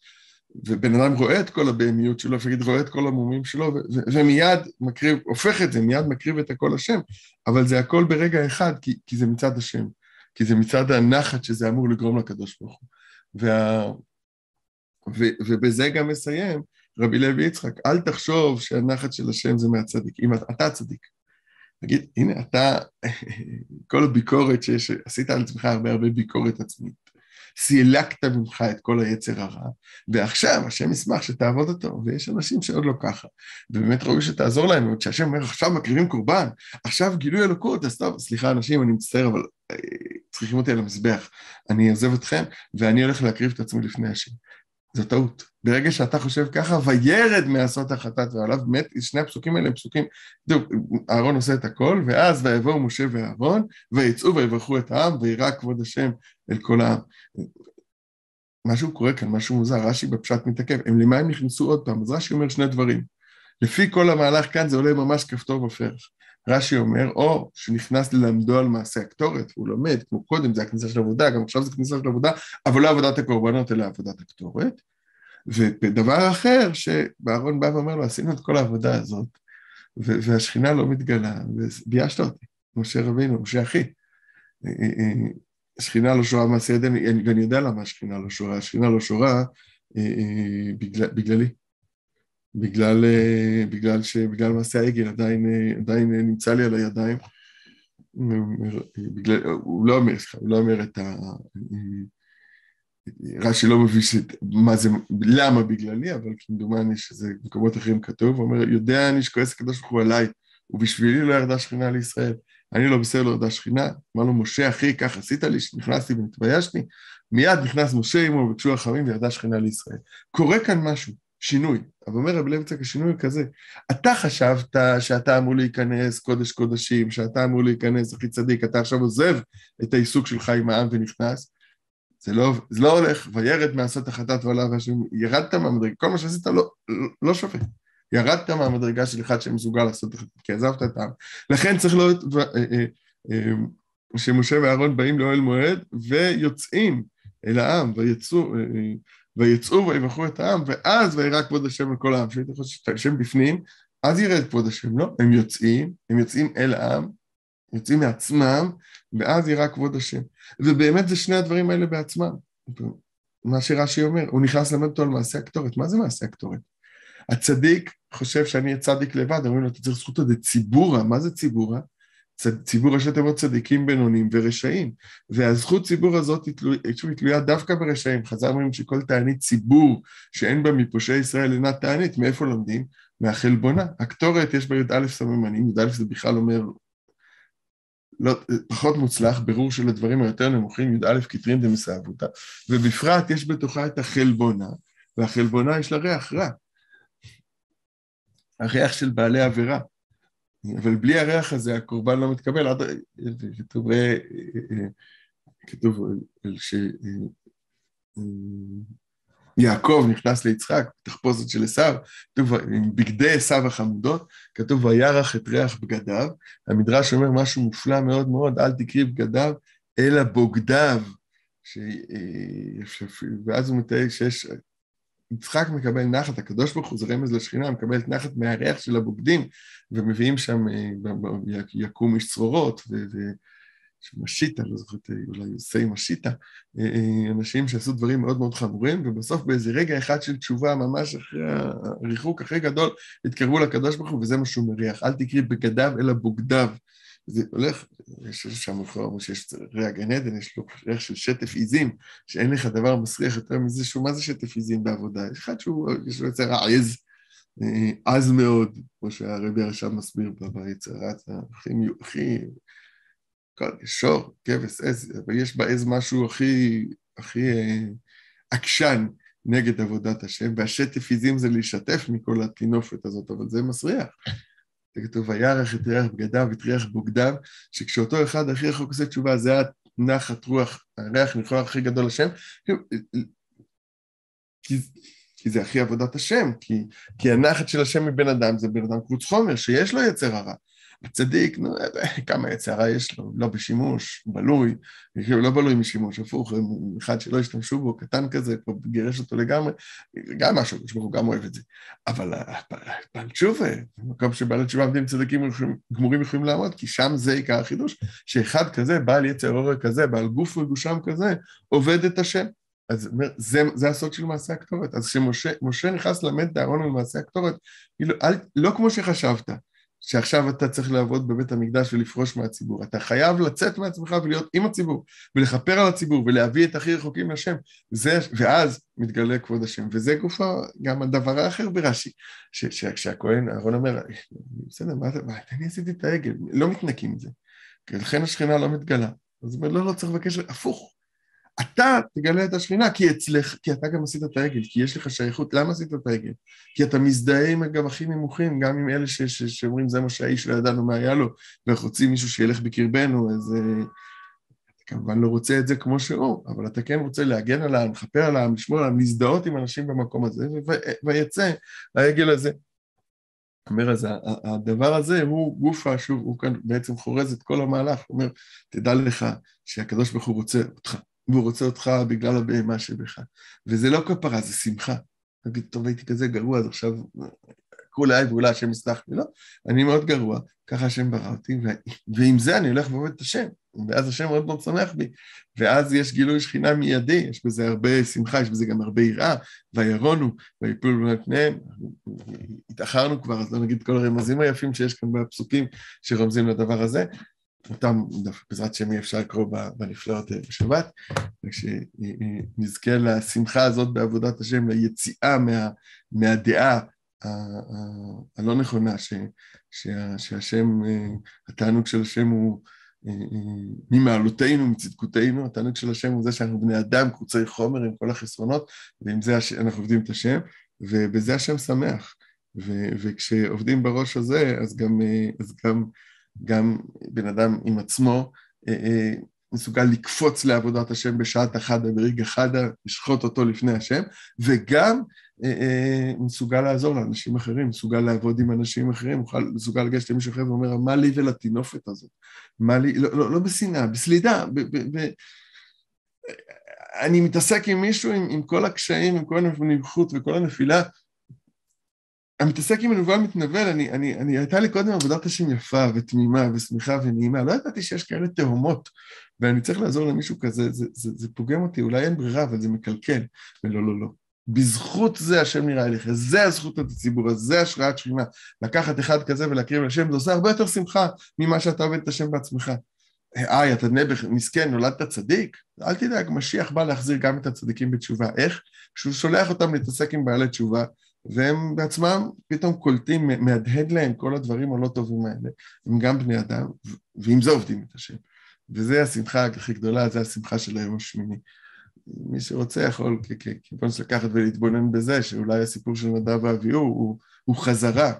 Speaker 1: ובן אדם רואה את כל הבהמיות שלו, אפשר רואה את כל המומים שלו, ומיד מקריב, הופך את זה, מיד מקריב את הכל השם, אבל זה הכל ברגע אחד, כי, כי זה מצד השם, כי זה מצד הנחת שזה אמור לגרום לקדוש ברוך הוא. וה, ו, ובזה גם מסיים, רבי לוי יצחק, אל תחשוב שהנחת של השם זה מהצדיק, אם אתה צדיק. תגיד, הנה, אתה, כל הביקורת שיש, עשית על עצמך הרבה הרבה ביקורת עצמית. סילקת ממך את כל היצר הרע, ועכשיו השם ישמח שתעבוד אותו, ויש אנשים שעוד לא ככה, ובאמת ראוי שתעזור להם, וכשהשם אומר, עכשיו מקריבים קורבן, עכשיו גילוי אלוקות, אז טוב, סליחה אנשים, אני מצטער, אבל אה, צריכים אותי על המזבח, אני עוזב אתכם, ואני הולך להקריב את עצמי לפני השם. זו טעות. ברגע שאתה חושב ככה, וירד מעשות החטאת ועליו, באמת, שני הפסוקים האלה הם פסוקים, תראו, אהרון עושה את הכל, ואז ויבואו משה ואהרון, ויצאו ויברכו את העם, וירא כבוד השם אל כל העם. משהו קורה כאן, משהו מוזר, רש"י בפשט מתעכב, הם למה הם נכנסו עוד פעם? אז רש"י אומר שני דברים. לפי כל המהלך כאן זה עולה ממש כפתור בפרח. רש"י אומר, או שנכנס ללמדו על מעשה הקטורת, והוא לומד, כמו קודם זה הכניסה של עבודה, גם עכשיו זה כניסה של עבודה, אבל לא עבודת הקורבנות, אלא עבודת הקטורת. ודבר אחר, שאהרון בא ואומר לו, עשינו את כל העבודה הזאת, והשכינה לא מתגלה, וביישת אותי, משה רבינו, משה אחי. השכינה לא שורה מעשה ידינו, ואני יודע למה השכינה לא שורה, השכינה לא שורה בגלל, בגללי. בגלל, אה, בגלל שבגלל מעשה העגל עדיין, אה, עדיין נמצא לי על הידיים. בגלל, הוא לא אומר, הוא לא אומר את ה... רש"י לא מביא שאת, מה זה, למה בגללי, אבל כמדומני שזה במקומות אחרים כתוב, הוא אומר, יודע אני שכועס הקדוש ברוך הוא עליי, ובשבילי לא ירדה שכינה לישראל. אני לא בסדר, לא ירדה שכינה. אמר לו, משה אחי, כך עשית לי, שנכנסתי ונתביישתי. מיד נכנס משה עמו וביקשו החמים וירדה שכינה לישראל. קורה כאן משהו. שינוי. אבל אומר רבי לויצק, השינוי הוא כזה, אתה חשבת שאתה אמור להיכנס קודש קודשים, שאתה אמור להיכנס הכי צדיק, אתה עכשיו עוזב את העיסוק שלך עם העם ונכנס, זה לא, זה לא הולך, וירד מעשות החטאת ועליו השם, ירדת מהמדרגה, כל מה שעשית לא, לא, לא שווה. ירדת מהמדרגה של אחד שמסוגל לעשות את כי עזבת את העם. לכן צריך להיות, אה, אה, אה, שמשה ואהרון באים לאוהל מועד ויוצאים אל העם, ויצאו, ויצאו ויברכו את העם, ואז וירא כבוד השם על כל העם. שהייתי חושב שהשם בפנים, אז ירד כבוד השם, לא? הם יוצאים, הם יוצאים אל העם, יוצאים מעצמם, ואז ירא כבוד השם. ובאמת זה שני הדברים האלה בעצמם. מה שרש"י אומר, הוא נכנס ללמד אותו על מעשה הקטורת. מה זה מעשה הקטורת? הצדיק חושב שאני אהיה צדיק לבד, אומרים לו, אתה צריך זכותא דציבורא, מה זה ציבורא? ציבור ראשי תיבות צדיקים בינונים ורשעים. והזכות ציבור הזאת היא תלויה דווקא ברשעים. חז"ל אומרים שכל תענית ציבור שאין בה מפושעי ישראל אינה תענית, מאיפה לומדים? מהחלבונה. הקטורת יש בה י"א סממנים, י"א זה בכלל אומר לא, פחות מוצלח, ברור של הדברים היותר נמוכים, י"א כתרין דמסעבותא, ובפרט יש בתוכה את החלבונה, והחלבונה יש לה ריח רע. הריח של בעלי עבירה. אבל בלי הריח הזה הקורבן לא מתקבל, עד... כתוב, כתוב ש... יעקב נכנס ליצחק, תחפושת של עשיו, כתוב עם בגדי עשיו החמודות, כתוב וירח את ריח בגדיו, המדרש אומר משהו מופלא מאוד מאוד, אל תקריא בגדיו, אלא בוגדיו, ש... ואז הוא מתאר שיש, יצחק מקבל נחת, הקדוש ברוך הוא זה רמז לשכינה, מקבל נחת מהריח של הבוגדים, ומביאים שם, יקום איש צרורות, ו... משיטה, לא זוכרת, אולי יוסי משיטה, אה, אה, אנשים שעשו דברים מאוד מאוד חמורים, ובסוף באיזה רגע אחד של תשובה, ממש אחרי הריחוק הכי גדול, התקרבו לקדוש ברוך הוא, וזה מה שהוא מריח. אל תקריא בגדיו אלא בוגדיו. זה הולך, יש שם כבר שיש ריח גן עדן, יש לו ריח של שטף עיזים, שאין לך דבר מסריח יותר מזה, שהוא מה זה שטף עיזים בעבודה? יש אחד שהוא, יש לו יצר העז, אה, עז מאוד, כמו שהרבי הרשם מסביר ביצרת, הכי שור, כבש, עז, אבל יש בעז משהו הכי, הכי אה, עקשן נגד עבודת השם, והשטף עיזים זה להשתף מכל הטינופת הזאת, אבל זה מסריח. זה כתוב, וירח את ריח בגדיו ואת ריח בוגדיו, שכשאותו אחד הכי רחוק עושה תשובה, זה הנחת רוח, הריח ניחוח הכי גדול לשם, כי, כי זה הכי עבודת השם, כי, כי הנחת של השם מבן אדם זה בן אדם קבוץ חומר, שיש לו יצר הרע. הצדיק, נו, כמה יצרה יש לו, לא בשימוש, בלוי, לא בלוי משימוש, הפוך, אחד שלא השתמשו בו, קטן כזה, פה גירש אותו לגמרי, גם משהו, הוא גם אוהב את זה. אבל בעל תשובה, במקום שבעל תשובה עומדים צדיקים גמורים יכולים לעמוד, כי שם זה עיקר החידוש, שאחד כזה, בעל יצר עורר כזה, בעל גוף מגושם כזה, עובד את השם. אז זה, זה הסוד של מעשה הקטורת. אז כשמשה נכנס ללמד את אהרון על מעשה הקטורת, כאילו, לא כמו שחשבת, שעכשיו אתה צריך לעבוד בבית המקדש ולפרוש מהציבור. אתה חייב לצאת מעצמך ולהיות עם הציבור, ולכפר על הציבור, ולהביא את הכי רחוקים לשם. זה, ואז מתגלה כבוד השם. וזה גופו, גם הדבר האחר ברש"י, כשהכהן, אהרון אומר, בסדר, מה, מה, אני עשיתי את העגל, לא מתנקים מזה. לכן השכינה לא מתגלה. אז הוא אומר, לא, לא, צריך לבקש, הפוך. אתה תגלה את השכינה, כי אצלך, כי אתה גם עשית את העגל, כי יש לך שייכות, למה עשית את העגל? כי אתה מזדהה עם גם הכי נמוכים, גם עם אלה ש, ש, שאומרים זה מה שהאיש לא ידענו מה היה לו, ואנחנו רוצים מישהו שילך בקרבנו, אז uh, אתה כמובן לא רוצה את זה כמו שהוא, אבל אתה כן רוצה להגן על העם, לכפר על העם, לשמור עליהם, להזדהות עם אנשים במקום הזה, ויצא העגל הזה. אומר, אז הדבר הזה הוא גופה, שוב, הוא כאן בעצם חורז את כל המהלך, הוא אומר, תדע לך שהקדוש ברוך הוא רוצה אותך, והוא רוצה אותך בגלל הבהמה שבך. וזה לא כפרה, זה שמחה. תגיד, טוב, הייתי כזה גרוע, אז עכשיו כולי ואולי השם יסלח לי. לא, אני מאוד גרוע, ככה השם ברא אותי, ועם זה אני הולך ועובד את השם. ואז השם מאוד מאוד שמח בי. ואז יש גילוי שכינה מיידי, יש בזה הרבה שמחה, יש בזה גם הרבה יראה, וירונו, ויפולו על פניהם. התאחרנו כבר, אז לא נגיד כל הרמזים היפים שיש כאן בפסוקים שרומזים לדבר הזה, אותם בעזרת השם יהיה אפשר לקרוא בנפלאות אה, בשבת, וכשנזכה לשמחה הזאת בעבודת השם, ליציאה מה, מהדעה הלא נכונה, ש, שה, שהשם, אה, התענוג של השם הוא אה, ממעלותינו, מצדקותינו, התענוג של השם הוא זה שאנחנו בני אדם, קבוצי חומר עם כל החסרונות, ועם זה אנחנו עובדים את השם, ובזה השם שמח. ו, וכשעובדים בראש הזה, אז גם, אז גם גם בן אדם עם עצמו אה, אה, מסוגל לקפוץ לעבודת השם בשעת אחדה, ברגע חדה, לשחוט אותו לפני השם, וגם אה, מסוגל לעזור לאנשים אחרים, מסוגל לעבוד עם אנשים אחרים, מסוגל לגשת למישהו אחר ואומר, מה לי ולטינופת הזאת? מה לי, לא, לא, לא בשנאה, בסלידה, ב, ב, ב, אני מתעסק עם מישהו עם, עם כל הקשיים, עם כל הנבחות וכל הנפילה, אני מתעסק עם מנוול מתנבל, אני, אני, אני, הייתה לי קודם עבודת השם יפה ותמימה ושמחה ונעימה, לא ידעתי שיש כאלה תהומות, ואני צריך לעזור למישהו כזה, זה, זה, זה פוגם אותי, אולי אין ברירה, אבל זה מקלקל, ולא, לא, לא. בזכות זה השם נראה אליך, זה הזכות את הציבור, זה השראת שכינה. לקחת אחד כזה ולהקריב לשם, זה עושה הרבה יותר שמחה ממה שאתה עובד את השם בעצמך. היי, אתה נעבך, מסכן, נולדת צדיק? אל תדאג, משיח בא להחזיר גם את הצדיקים בתשובה. איך? כשהוא שולח אותם להתעסק עם בעלי תשובה, והם בעצמם פתאום קולטים, מהדהד להם כל הדברים הלא טובים האלה. הם גם בני אדם, ועם זה עובדים את השם. וזה השמחה הכי גדולה, זה השמחה של היום השמיני. מי שרוצה יכול כיוון לקחת ולהתבונן בזה, שאולי הסיפור של נדב ואביהו הוא, הוא חזרה.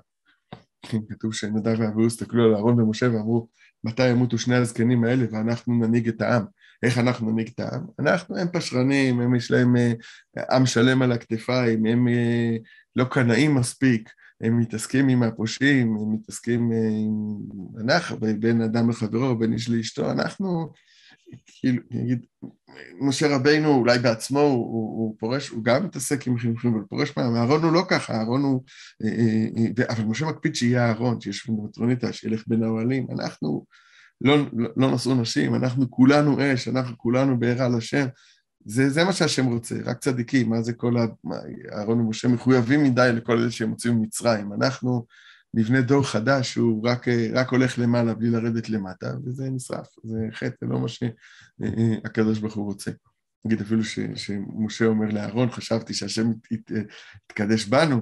Speaker 1: כתוב שנדב ואביהו הסתכלו על אהרון ומשה ואמרו, מתי ימותו שני הזקנים האלה ואנחנו ננהיג את העם. איך אנחנו ננהיג את העם? אנחנו, הם פשרנים, הם יש להם אה, עם שלם על הכתפיים, הם אה, לא קנאים מספיק, הם מתעסקים עם הפושעים, הם מתעסקים אה, עם... אנחנו, בין אדם לחברו, בין איש לאשתו, אנחנו, כאילו, אני אגיד, משה רבינו אולי בעצמו הוא, הוא, פורש, הוא גם מתעסק עם חינוכים, אבל פורש מהעם, אהרון הוא לא ככה, אהרון הוא... אבל משה מקפיד שיהיה אהרון, שישב במטרוניתא, שילך בין האוהלים, אנחנו לא, לא, לא נשאו נשים, אנחנו כולנו אש, אנחנו כולנו בעירה לשם, זה, זה מה שהשם רוצה, רק צדיקים, מה זה כל ה... אהרון ומשה מחויבים מדי לכל אלה שהם הוציאו ממצרים. אנחנו נבנה דור חדש שהוא רק, רק הולך למעלה בלי לרדת למטה, וזה נשרף, זה חטא, זה לא מה שהקדוש ברוך הוא רוצה. נגיד אפילו ש, שמשה אומר לאהרון, חשבתי שהשם יתקדש בנו,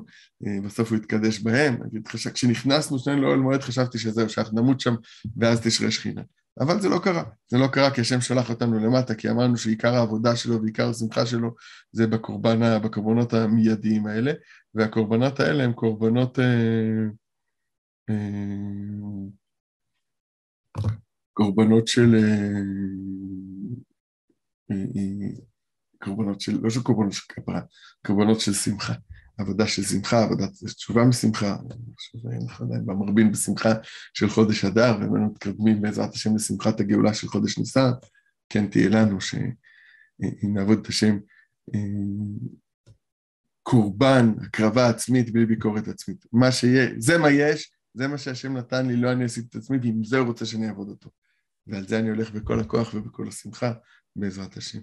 Speaker 1: בסוף הוא יתקדש בהם. נגיד, כשנכנסנו שנינו לאוהל מועד חשבתי שזהו, שאנחנו נמות שם ואז תשרה שכינה. אבל זה לא קרה. זה לא קרה כי השם שלח אותנו למטה, כי אמרנו שעיקר העבודה שלו ועיקר השמחה שלו זה בקורבן, בקורבנות המיידיים האלה, והקורבנות האלה הם קורבנות... אה, אה, קורבנות של... אה, קורבנות של... לא של קורבנות של כפרה, קורבנות של שמחה. עבודה של שמחה, עבודת תשובה משמחה, אנחנו עדיין במרבין בשמחה של חודש אדר, ואנו מתקדמים בעזרת השם לשמחת הגאולה של חודש ניסן, כן תהיה לנו שאם נעבוד את השם קורבן, הקרבה עצמית בלי ביקורת עצמית. מה שיהיה, זה מה יש, זה מה שהשם נתן לי, לא אני אעשה את עצמי, ועם זה הוא רוצה שאני אעבוד אותו. ועל זה אני הולך בכל הכוח ובכל השמחה, בעזרת השם.